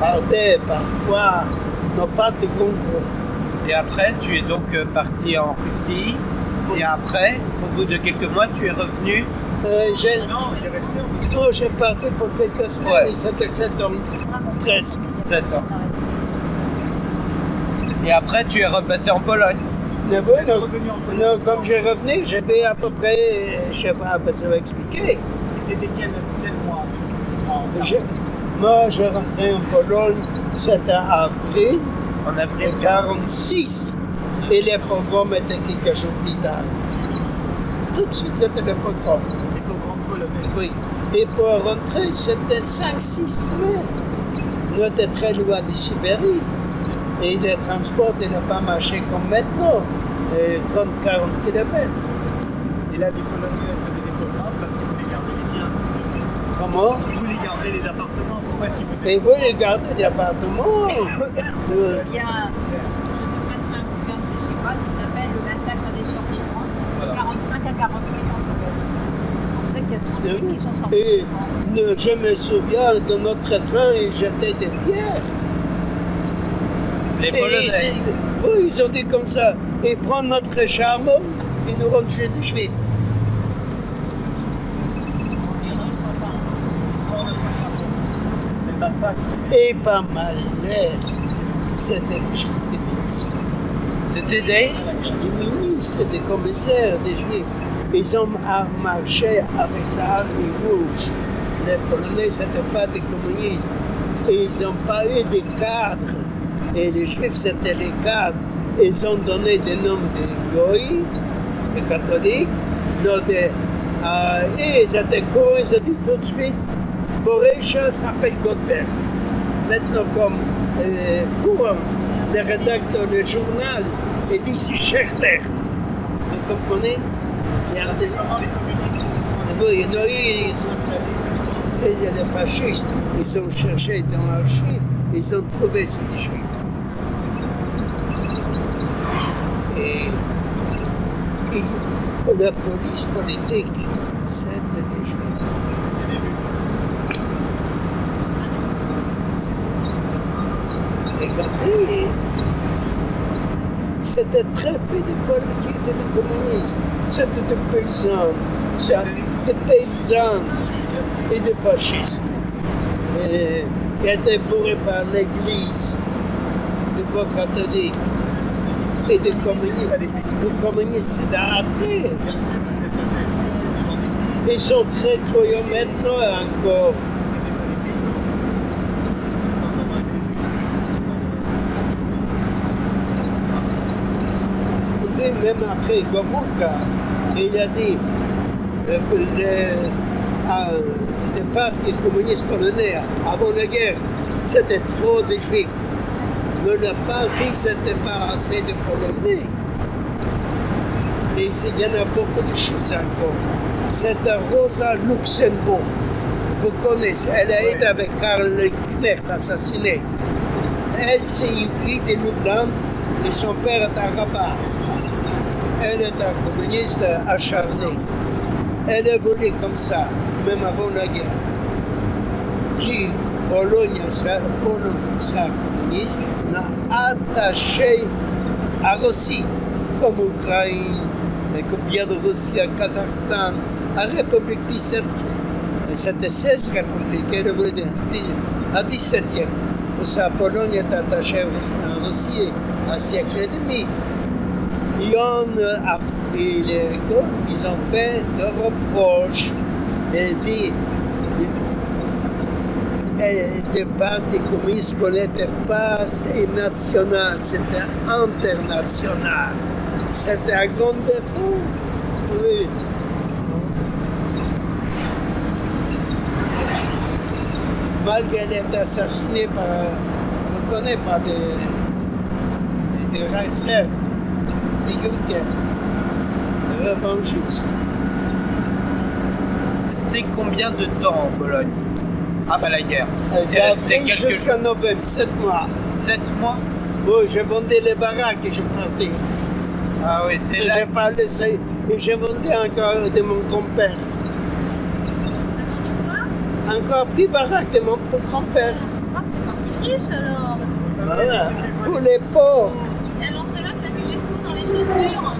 Par deux, par trois, non pas de grands groupes. Et après, tu es donc euh, parti en Russie. Et après, au bout de quelques mois, tu es revenu. Euh, j'ai... Non, il est resté en Oh, j'ai parti pour quelques semaines, Ouais. et c'était sept ans, presque. 7 ans. Et après, tu es repassé en Pologne. Mais bon, non, non, comme j'ai revenu, j'ai fait à peu près, je sais pas, ça va expliquer. Et c'était quel, quel mois? En moi, je rentré en Pologne, c'était avril En avril 46. Et le programme était quelques jours plus tard. Tout de suite, c'était le. Et au Grand Polonais. Oui. Et pour rentrer, c'était 5-6 semaines. Nous étions très loin de Sibérie. Et le transport il n'a pas marché comme maintenant, euh, 30-40 km. Et là, les Polonais faisaient des programmes parce qu'ils voulaient garder les biens. Comment? Ils voulaient garder les appartements. Pourquoi est-ce faisaient Et vous regardez l'appartement. Euh, Il y a, [LAUGHS] je peux mettre un bouquin que je sais pas, qui s'appelle Le massacre des survivants, de 45 à 47 ans. C'est pour ça qu'il y a 30 Et ne- je me souviens de notre train et jetait des pierres. Les Et Polonais. ils- oui, ils ont dit comme ça. Et prendre notre charbon et nous rendre chez des juifs. C'est le massacre. Et pas mal. C'était des juifs des ministres. C'était des Des ministres, des commissaires, des juifs. Ils ont mar- marché avec l'armée rouge. Les Polonais, n'étaient pas des communistes. Ils n'ont pas eu des cadres. Et les juifs, c'était les cadres. Ils ont donné des noms de goïs, des catholiques, des, euh, et ils étaient courus, ils ont dit tout de suite, Borécha s'appelle Goldberg. Maintenant, comme euh, pour les rédacteurs du journal, ils disent Schechter. Vous comprenez? Il y a des- et il y a les fascistes, ils ont cherché dans l'archive, ils ont trouvé ces juifs. Et, et la police politique, c'était des juifs. Et c'était très peu de politiques étaient des communistes. C'était des paysans, des paysans et des fascistes. Et, qui étaient bourrés par l'église, des voix catholiques et des communistes. Les communistes, c'est. Ils sont très croyants maintenant encore. Et même après Gomorka, il a dit euh, le, à, le parti communiste polonais, avant la guerre, c'était trop de juifs. Mais le parti s'est débarrassé de Polonais. Et c'est- il y en a beaucoup de choses encore. C'était Rosa Luxembourg. Vous connaissez, elle a été avec Karl Knecht assassiné. Elle, c'est une fille de Lublin et son père est à Rabat. Elle est un communiste acharné. Elle évolue comme ça, même avant la guerre. Qui, Pologne sera communiste, n'a attaché à Russie, comme Ukraine, et comme Biélorussie, Kazakhstan, à République 17. Mais c'était 16 républiques, elle évolue de- à 17e. Pour ça, Pologne est attachée à Russie un siècle et demi. Ils ont, fait le reproche et dit et le parti communiste n'était pas assez national, c'était international. C'était un grand défaut. Oui. Malgré d'être assassiné par, on ne connaît pas de, de Reichswehr, revanchistes. C'était combien de temps en Pologne? Après la guerre Euh, d'avril quelques Jusqu'en novembre, sept mois. 7 mois? Oui, j'ai vendu les baraques et je partais. Ah oui, c'est là. j'ai pas laissé. Et j'ai vendu encore de mon grand-père. Encore petit baraque de mon grand-père. Ah, t'es parti riche alors Voilà. Pour les pauvres. Et alors c'est là que t'as mis les sous dans les chaussures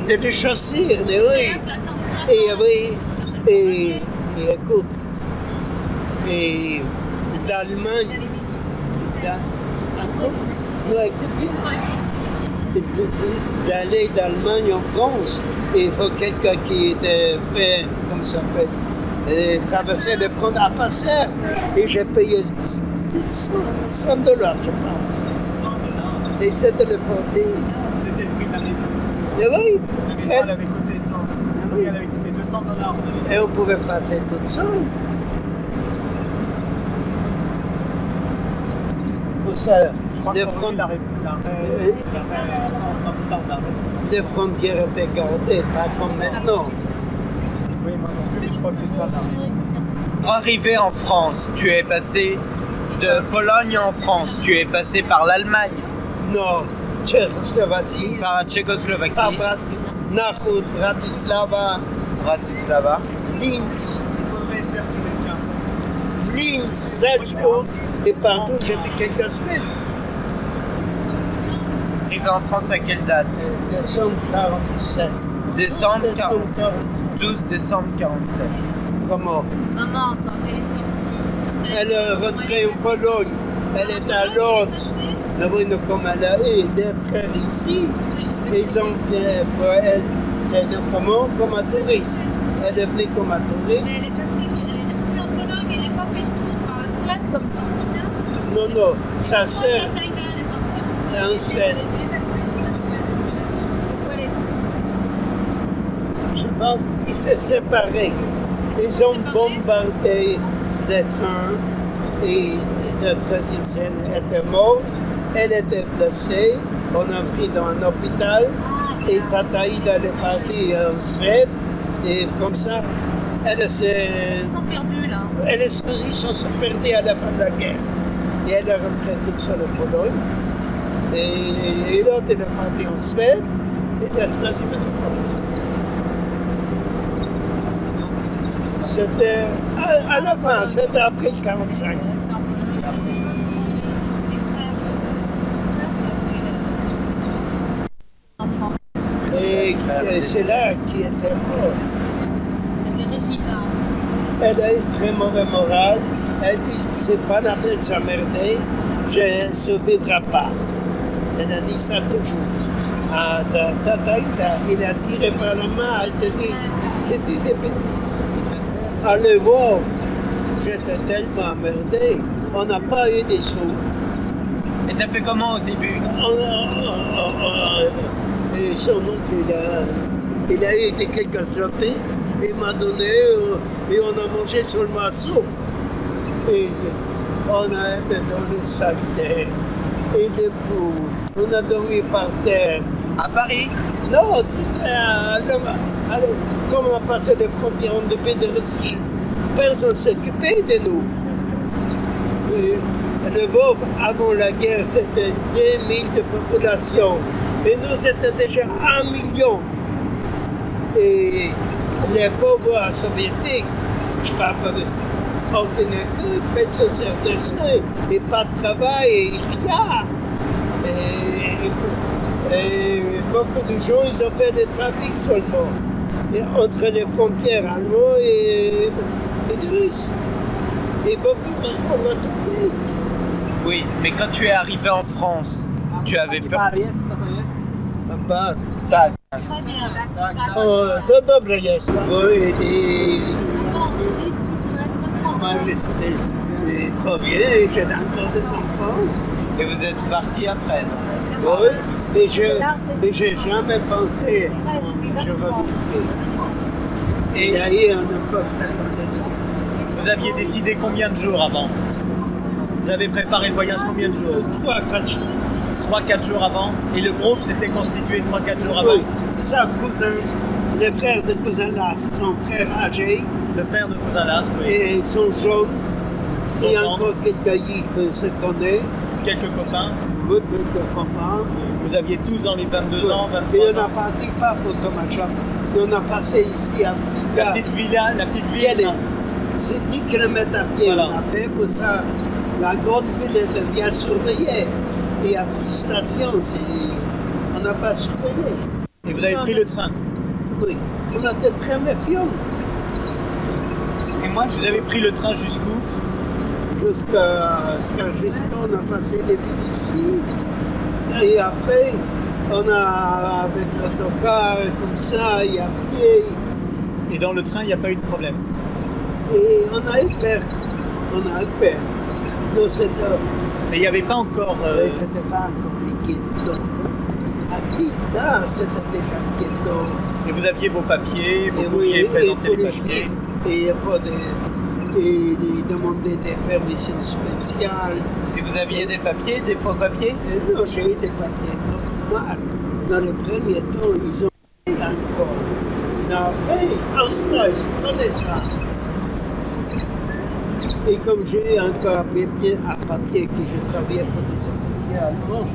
De les chaussures, oui. Et oui. Et, écoute. Et d'Allemagne. D'aller d'Allemagne en France, il faut quelqu'un qui était fait, comme ça euh, traverser le front à passer. Et j'ai payé 100, 100 dollars, je pense. Et c'était le fondé. C'était le prix de la maison. Et oui, maison, elle avait coûté 100. Oui. Elle avait coûté 200 dollars. Et on pouvait passer toute seule. Pour ça, Je crois les, que front- la, Euh, les frontières étaient gardées, pas comme maintenant. Oui, moi non plus, mais je crois que c'est ça. Arrivé en France, tu es passé de Pologne en France, tu es passé par l'Allemagne, Non, Tchécoslovaquie, par Tchécoslovaquie, Brat- Nahud, Bratislava, Bratislava, Linz, devrais faire sur le camp Linz, Salzbourg et partout, j'étais quelques semaines. Arrivé en France à quelle date? Décembre 47. Décembre 40. 47. 12 décembre 47. Comment? Maman, quand elle est sortie. Elle est rentrée en Pologne. Elle est à Lodz. A eu des frères ici. Ils ont fait pour elle, elle comment? Comme un touriste. Elle est venue comme un touriste. Elle est passée, elle est restée en Pologne, elle n'est pas fait le tour par la Suède comme Tantina. Non, non, sa sœur en Suède. Est je pense, ils se séparés. Ils ont bombardé les trains et le troisième était mort. Elle était blessée, on a pris dans un hôpital et Tataïd elle est partie en Suède et comme ça, elle s'est... Euh, ils sont perdus là. Elle est, ils sont perdus à la fin de la guerre. Et elle est rentrée toute seule en Pologne. Et, et l'autre, elle est partie en Suède et la troisième est en Pologne. C'était à, à la fin, c'était après 1945. Et, c'est là qui était mort. Elle a une très mauvaise morale. Elle dit c'est pas la peine de s'emmerder, je ne survivrai pas. Elle a dit ça toujours. Ah, ta, ta, ta, il, a, il a tiré par la main, elle te dit, tu dis des bêtises. Allez voir, j'étais tellement emmerdé, on n'a pas eu des sous. Et t'as fait comment au début? On- et son oncle, il a, il a eu des quelques slotis, il m'a donné, euh, et on a mangé sur le masseau. Et on a été dans les sacs d'air, et des poules, on a dormi par terre. À Paris? Non, c'était à, à- à- comme on passait les frontières en dépit de Russie. Personne ne s'occupait de nous. Et le Vauve, avant la guerre, c'était 2 000 de population. Et nous, c'était déjà 1 million. Et les pauvres soviétiques, je parle pas étude, pas de CRDC, et pas de travail, et rien. Et, et beaucoup de gens, ils ont fait des trafics seulement. Et entre les frontières allemandes et, et Russes. Et beaucoup de gens ont trouvé. Oui, mais quand tu es arrivé en France, tu avais peur. Papa, tak. O, to dobre jest. Bo i, i moi, j'étais trop vieux, j'ai encore des enfants. Et vous êtes parti après. Oui, mais je j'ai jamais pensé que je revivrai. Et il y a eu un époque 50 ans. Vous aviez décidé combien de jours avant? Vous avez préparé le voyage combien de jours? 3-4 jours. 3-4 jours avant Et le groupe s'était constitué 3-4 jours avant Oui, ça, cousin, les frères de cousin Las, son frère âgé, Le frère de cousin Las, oui. et son jaune. Il y a Son encore quelques qui se connaissent, quelques copains. beaucoup de copains. Vous aviez tous dans les 22 ans, Et 23 on a ans. parti pas pour Tomacha. On a passé ici à La petite villa, la petite Et ville. est- C'est 10 km à pied. Voilà. On a fait pour ça. La grande ville était bien surveillée. Et il y a plus de stations. c'est- On n'a pas surveillé. Et vous avez pris le train. Oui. On était très méfiants. Et moi, Vous avez pris le train jusqu'où? Jusqu'à jusqu'à on a passé les villes ici. Et après, on a, avec l'autocar, et comme ça, il y a pied. Et dans le train, il n'y a pas eu de problème? Et on a eu peur. On a eu peur. C'était. Mais il n'y avait pas encore. euh, Mais c'était pas encore les ghettos. À Pita, c'était déjà ghetto. et vous aviez vos papiers, vous Et pouviez oui, présenter et les papiers. Et il faut des, et ils demandaient des permissions spéciales. Et vous aviez des papiers, des faux papiers? Et non, j'ai eu des papiers normaux. Dans les premiers temps, ils ont encore. Mais après, en soi, ils connaissent ça. Et comme j'ai eu encore un papier, un papier que je travaillais pour des officiers allemands,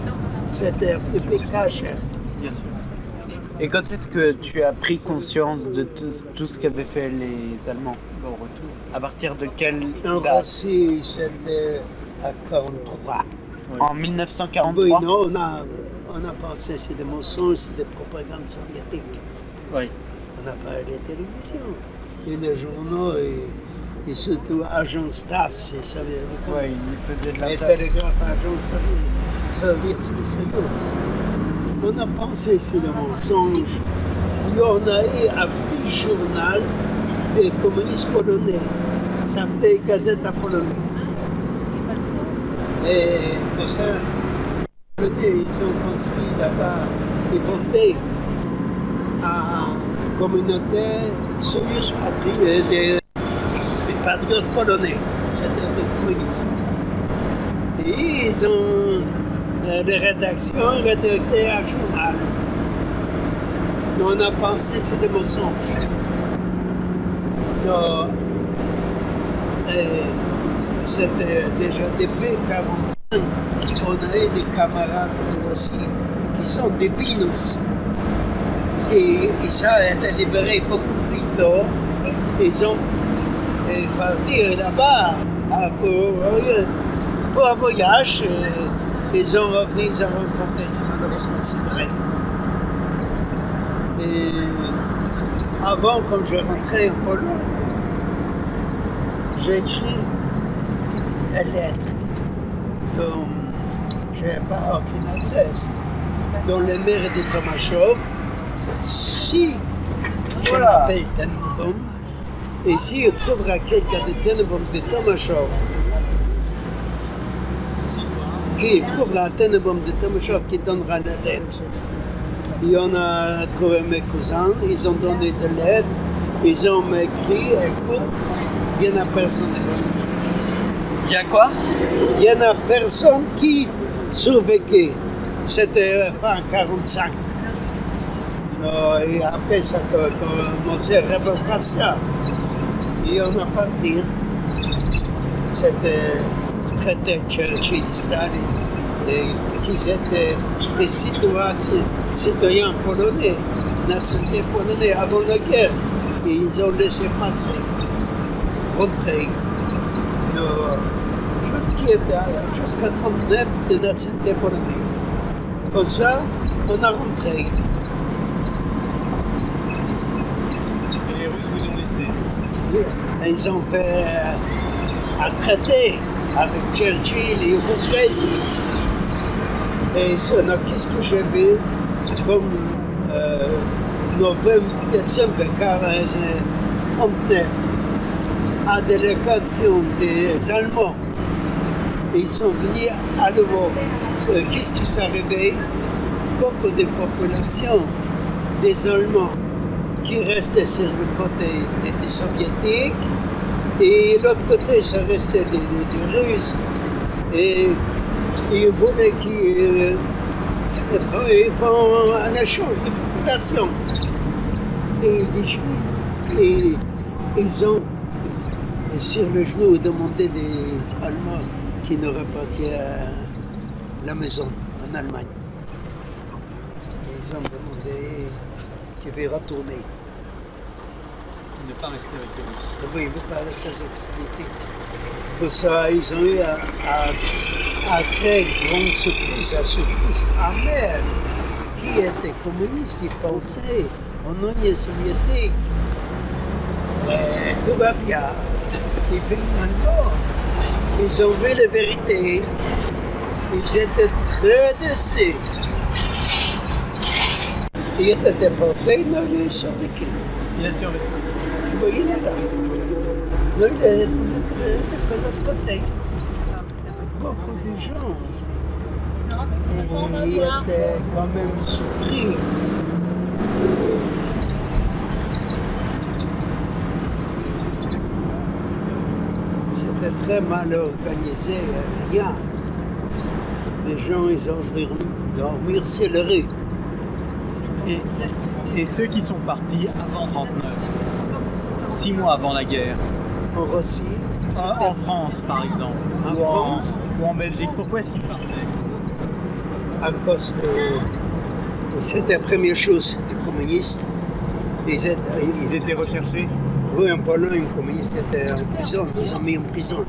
c'était depuis Kacher. Bien sûr. Et quand est-ce que tu as pris conscience de tout, ce qu'avaient fait les Allemands au retour? À partir de quelle En Russie, c'était à 43. En 1943 Oui, non, on a, on a pensé c'est des mensonges, c'est des propagandes soviétiques. Oui. On n'a pas les télévisions. Et les journaux, et, et surtout Agence Stas, c'est soviétique. Oui, ils faisaient de la télégraphes Agence soviétique, c'est On a pensé que c'est des mensonges. Et on a eu un petit journal des communistes polonais. Ça s'appelait Gazeta Polonais. Et pour ça, les ils ont construit là-bas, ils fondé une communauté Soyuz Patrie des, des polonais, c'était des communistes. Et ils ont, euh, les rédactions rédacté un journal. Nous, on a pensé que c'était des mensonges. Euh, c'était déjà depuis 1945, on a eu des camarades aussi qui sont des Vilnius. Et, et ça a été libéré beaucoup plus tard. Ils ont euh, parti là-bas ah, pour, euh, pour un voyage. euh, ils ont revenu, ils ont rencontré, c'est malheureusement c'est vrai. Et avant, quand je rentrais en Pologne, j'ai écrit une lettre dont je n'ai pas aucune adresse, dans le maire de Tomaszów. Si je m'appelle Tenenbaum, et si je trouverai quelqu'un de Tenenbaum de Tomaszów, qui trouve la Tenenbaum de Tomaszów qui donnera la lettre, et on a trouvé mes cousins, ils ont donné de l'aide, ils ont écrit, écoute, il n'y en a personne de. Il y a quoi? Il n'y en a personne qui survécu. C'était fin 45. Euh, et après, ça a commencé la révocation. Et on a parti. C'était traité Churchill, Staline, et qui étaient des citoyens, polonais, nationalité polonais avant la guerre. Et ils ont laissé passer, rentrer. Euh, jusqu'à 39 de nationalité polonaise. Comme ça, on a rentré. Et les Russes vous ont Ils ont fait un traité avec Churchill et Roosevelt. Et ça, qu'est-ce que j'ai vu comme euh, novembre, décembre 1939 à délégation des Allemands. Ils sont venus à nouveau. Euh, Qu'est-ce qui s'est arrivé? Beaucoup de populations des Allemands qui restaient sur le côté des, Soviétiques et l'autre côté, ça restait des, Russes. Et ils voulaient qu'ils euh, font- un échange de population. Et les Juifs, et ils ont sur le genou demandé des Allemands qui nous repartaient à la maison en Allemagne. Ils ont demandé qu'ils veulent retourner. Ne pas rester avec les Russes. Oui, vous parlez de ces activités. Pour ça, ils ont eu un, un- un très grande surprise, une surprise amère? Qui était communiste, ils pensaient en Union soviétique. Mais tout va bien. Et finalement, ils ont vu la vérité. Ils étaient très déçus. Il était déporté, non, il a survécu. Il est là. De, l'autre côté. Beaucoup de gens. Et il était quand même surpris. C'était très mal organisé, rien. Les gens, ils ont dormi, dormir sur le rue. Et, et ceux qui sont partis avant 39, six mois avant la guerre, En Russie, en, en France par exemple, En ou, en, France. ou en Belgique, pourquoi est-ce qu'ils partaient à cause de C'était la première chose des communistes. Ils étaient, Ils étaient recherchés oui, en Pologne, les communistes étaient en prison, ils ont mis en prison.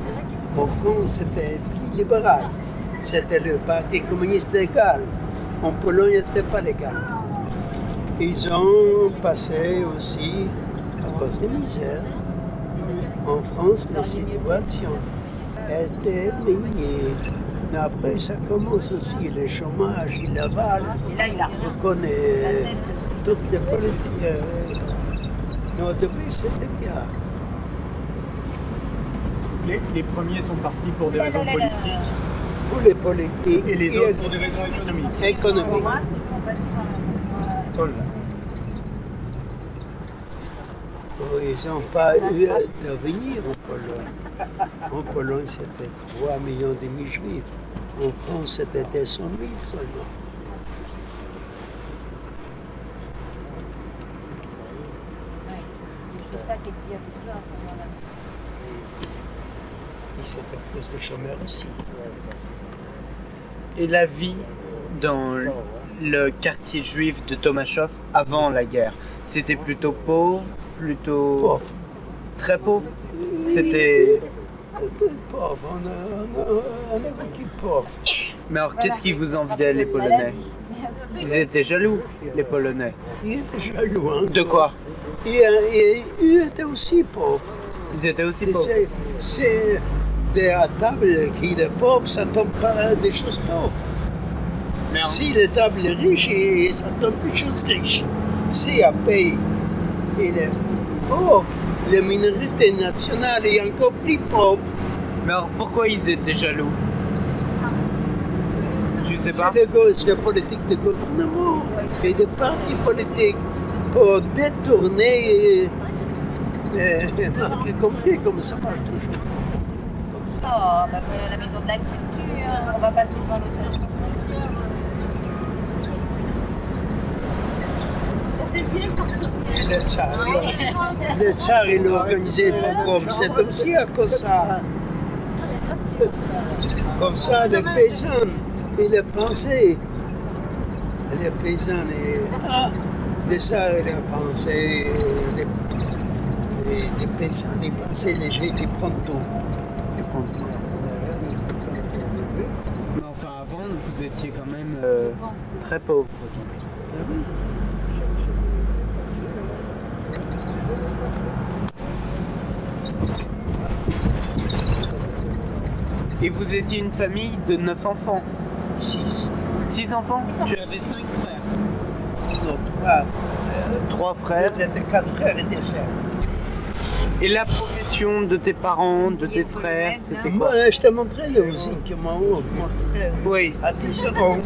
En France, c'était libéral. C'était le parti communiste légal. En Pologne, il n'était pas légal. Ils ont passé aussi, cause des misères, en France, la situation était minée. Mais après, ça commence aussi, le chômage, il avale. On connaît toutes les politiques. Mais au début, c'était bien. les, les premiers sont partis pour des raisons politiques Pour les politiques. et les autres pour des raisons économiques. économiques. Paul. Oh, ils n'ont pas eu d'avenir en Pologne. En Pologne, c'était 3 millions et demi juifs. En France, c'était 200 000 seulement. Moment-là. Et c'était plus de chômeurs aussi. Et la vie dans le quartier juif de Tomashov avant la guerre, c'était plutôt pauvre, plutôt Pauvre. très pauvre. C'était. Pauvre, on a, on a, on a vécu pauvre. Mais alors, qu'est-ce qui vous enviait les Polonais? Ils étaient jaloux, les Polonais. Ils étaient jaloux. Hein, De quoi? Et, et ils étaient aussi pauvres. Ils étaient aussi pauvres. c'est- à table qui est pauvre, ça tombe pas des choses pauvres. Mais Si la table est riche, et ça tombe des choses riches. Si un pays il est pauvre, la minorité nationale est encore plus pauvre. Mais alors, pourquoi ils étaient jaloux? Tu sais pas? C'est la politique du gouvernement et des partis politiques pour détourner. Euh, Marc a compris comme ça marche toujours. Comme ça. Oh, bah la maison de la culture, on va passer devant notre... Et le tsar, il- le tsar, il a organisé le pogrom, c'est aussi à cause ça. Comme ça, les paysans, il a pensé. Les paysans, et, ah, le tsar, il a pensé. Les, les- les paysans, ils pensaient, les juifs, ils prennent tout. Mais enfin, avant, vous étiez quand même euh, très pauvre. Et vous étiez une famille de 9 enfants Six. 6 enfants Tu avais 5 frères Non, trois. 3 frères. Vous êtes quatre frères et des sœurs. Et la profession de tes parents, de tes frères, c'était quoi? Moi, je te montrais là aussi que mon, mon frère Oui. à Tisserand,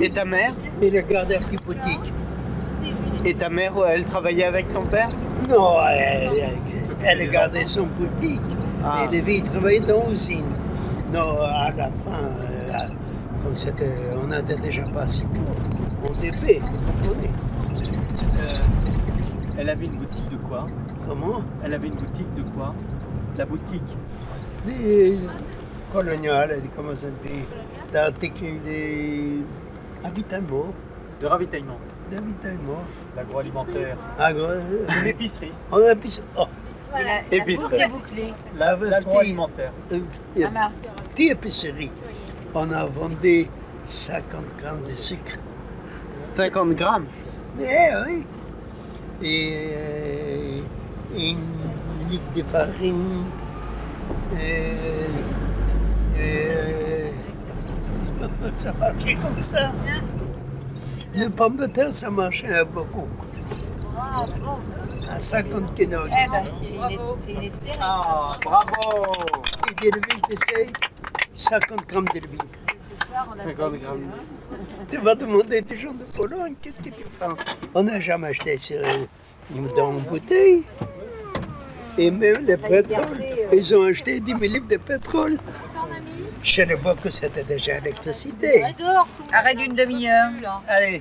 Et ta mère? Il a gardé petite boutique. Et ta mère, elle travaillait avec ton père? Non, elle, elle gardé son boutique. Ah. Lui, il travaillait dans l'usine. Non, à la fin, euh, comme c'était, on était déjà pas si pauvres. On débait, vous comprenez Euh, elle avait une boutique de quoi? Comment? Elle avait une boutique de quoi? La boutique Des coloniales, des- comment ça dit? D'articles d'habitement. De ravitaillement, D'habitement. l'agroalimentaire, Agro... une épicerie, On a pu... Oh, Et la, la boucle est bouclée. la l'agroalimentaire. Euh, il y a Ah, Marc. une petite épicerie. On a vendu 50 grammes de sucre. 50 grammes Eh oui. Et euh, une litre de farine. Et, et- ça marchait comme ça. Le pomme de terre, ça marchait beaucoup. Bon. À 50 kilos. Eh ben, c'est une, espérance. Ah, bravo Et tu sais, 50 grammes de l'huile. Ce soir, on a 50 grammes. Tu vas demander des gens de Pologne, qu'est-ce que tu fais On n'a jamais acheté sur, dans une bouteille. Et même le pétrole, ils ont acheté 10 000 litres de pétrole. Chez l'époque, c'était déjà l'électricité. Arrête d'une demi-heure. Allez,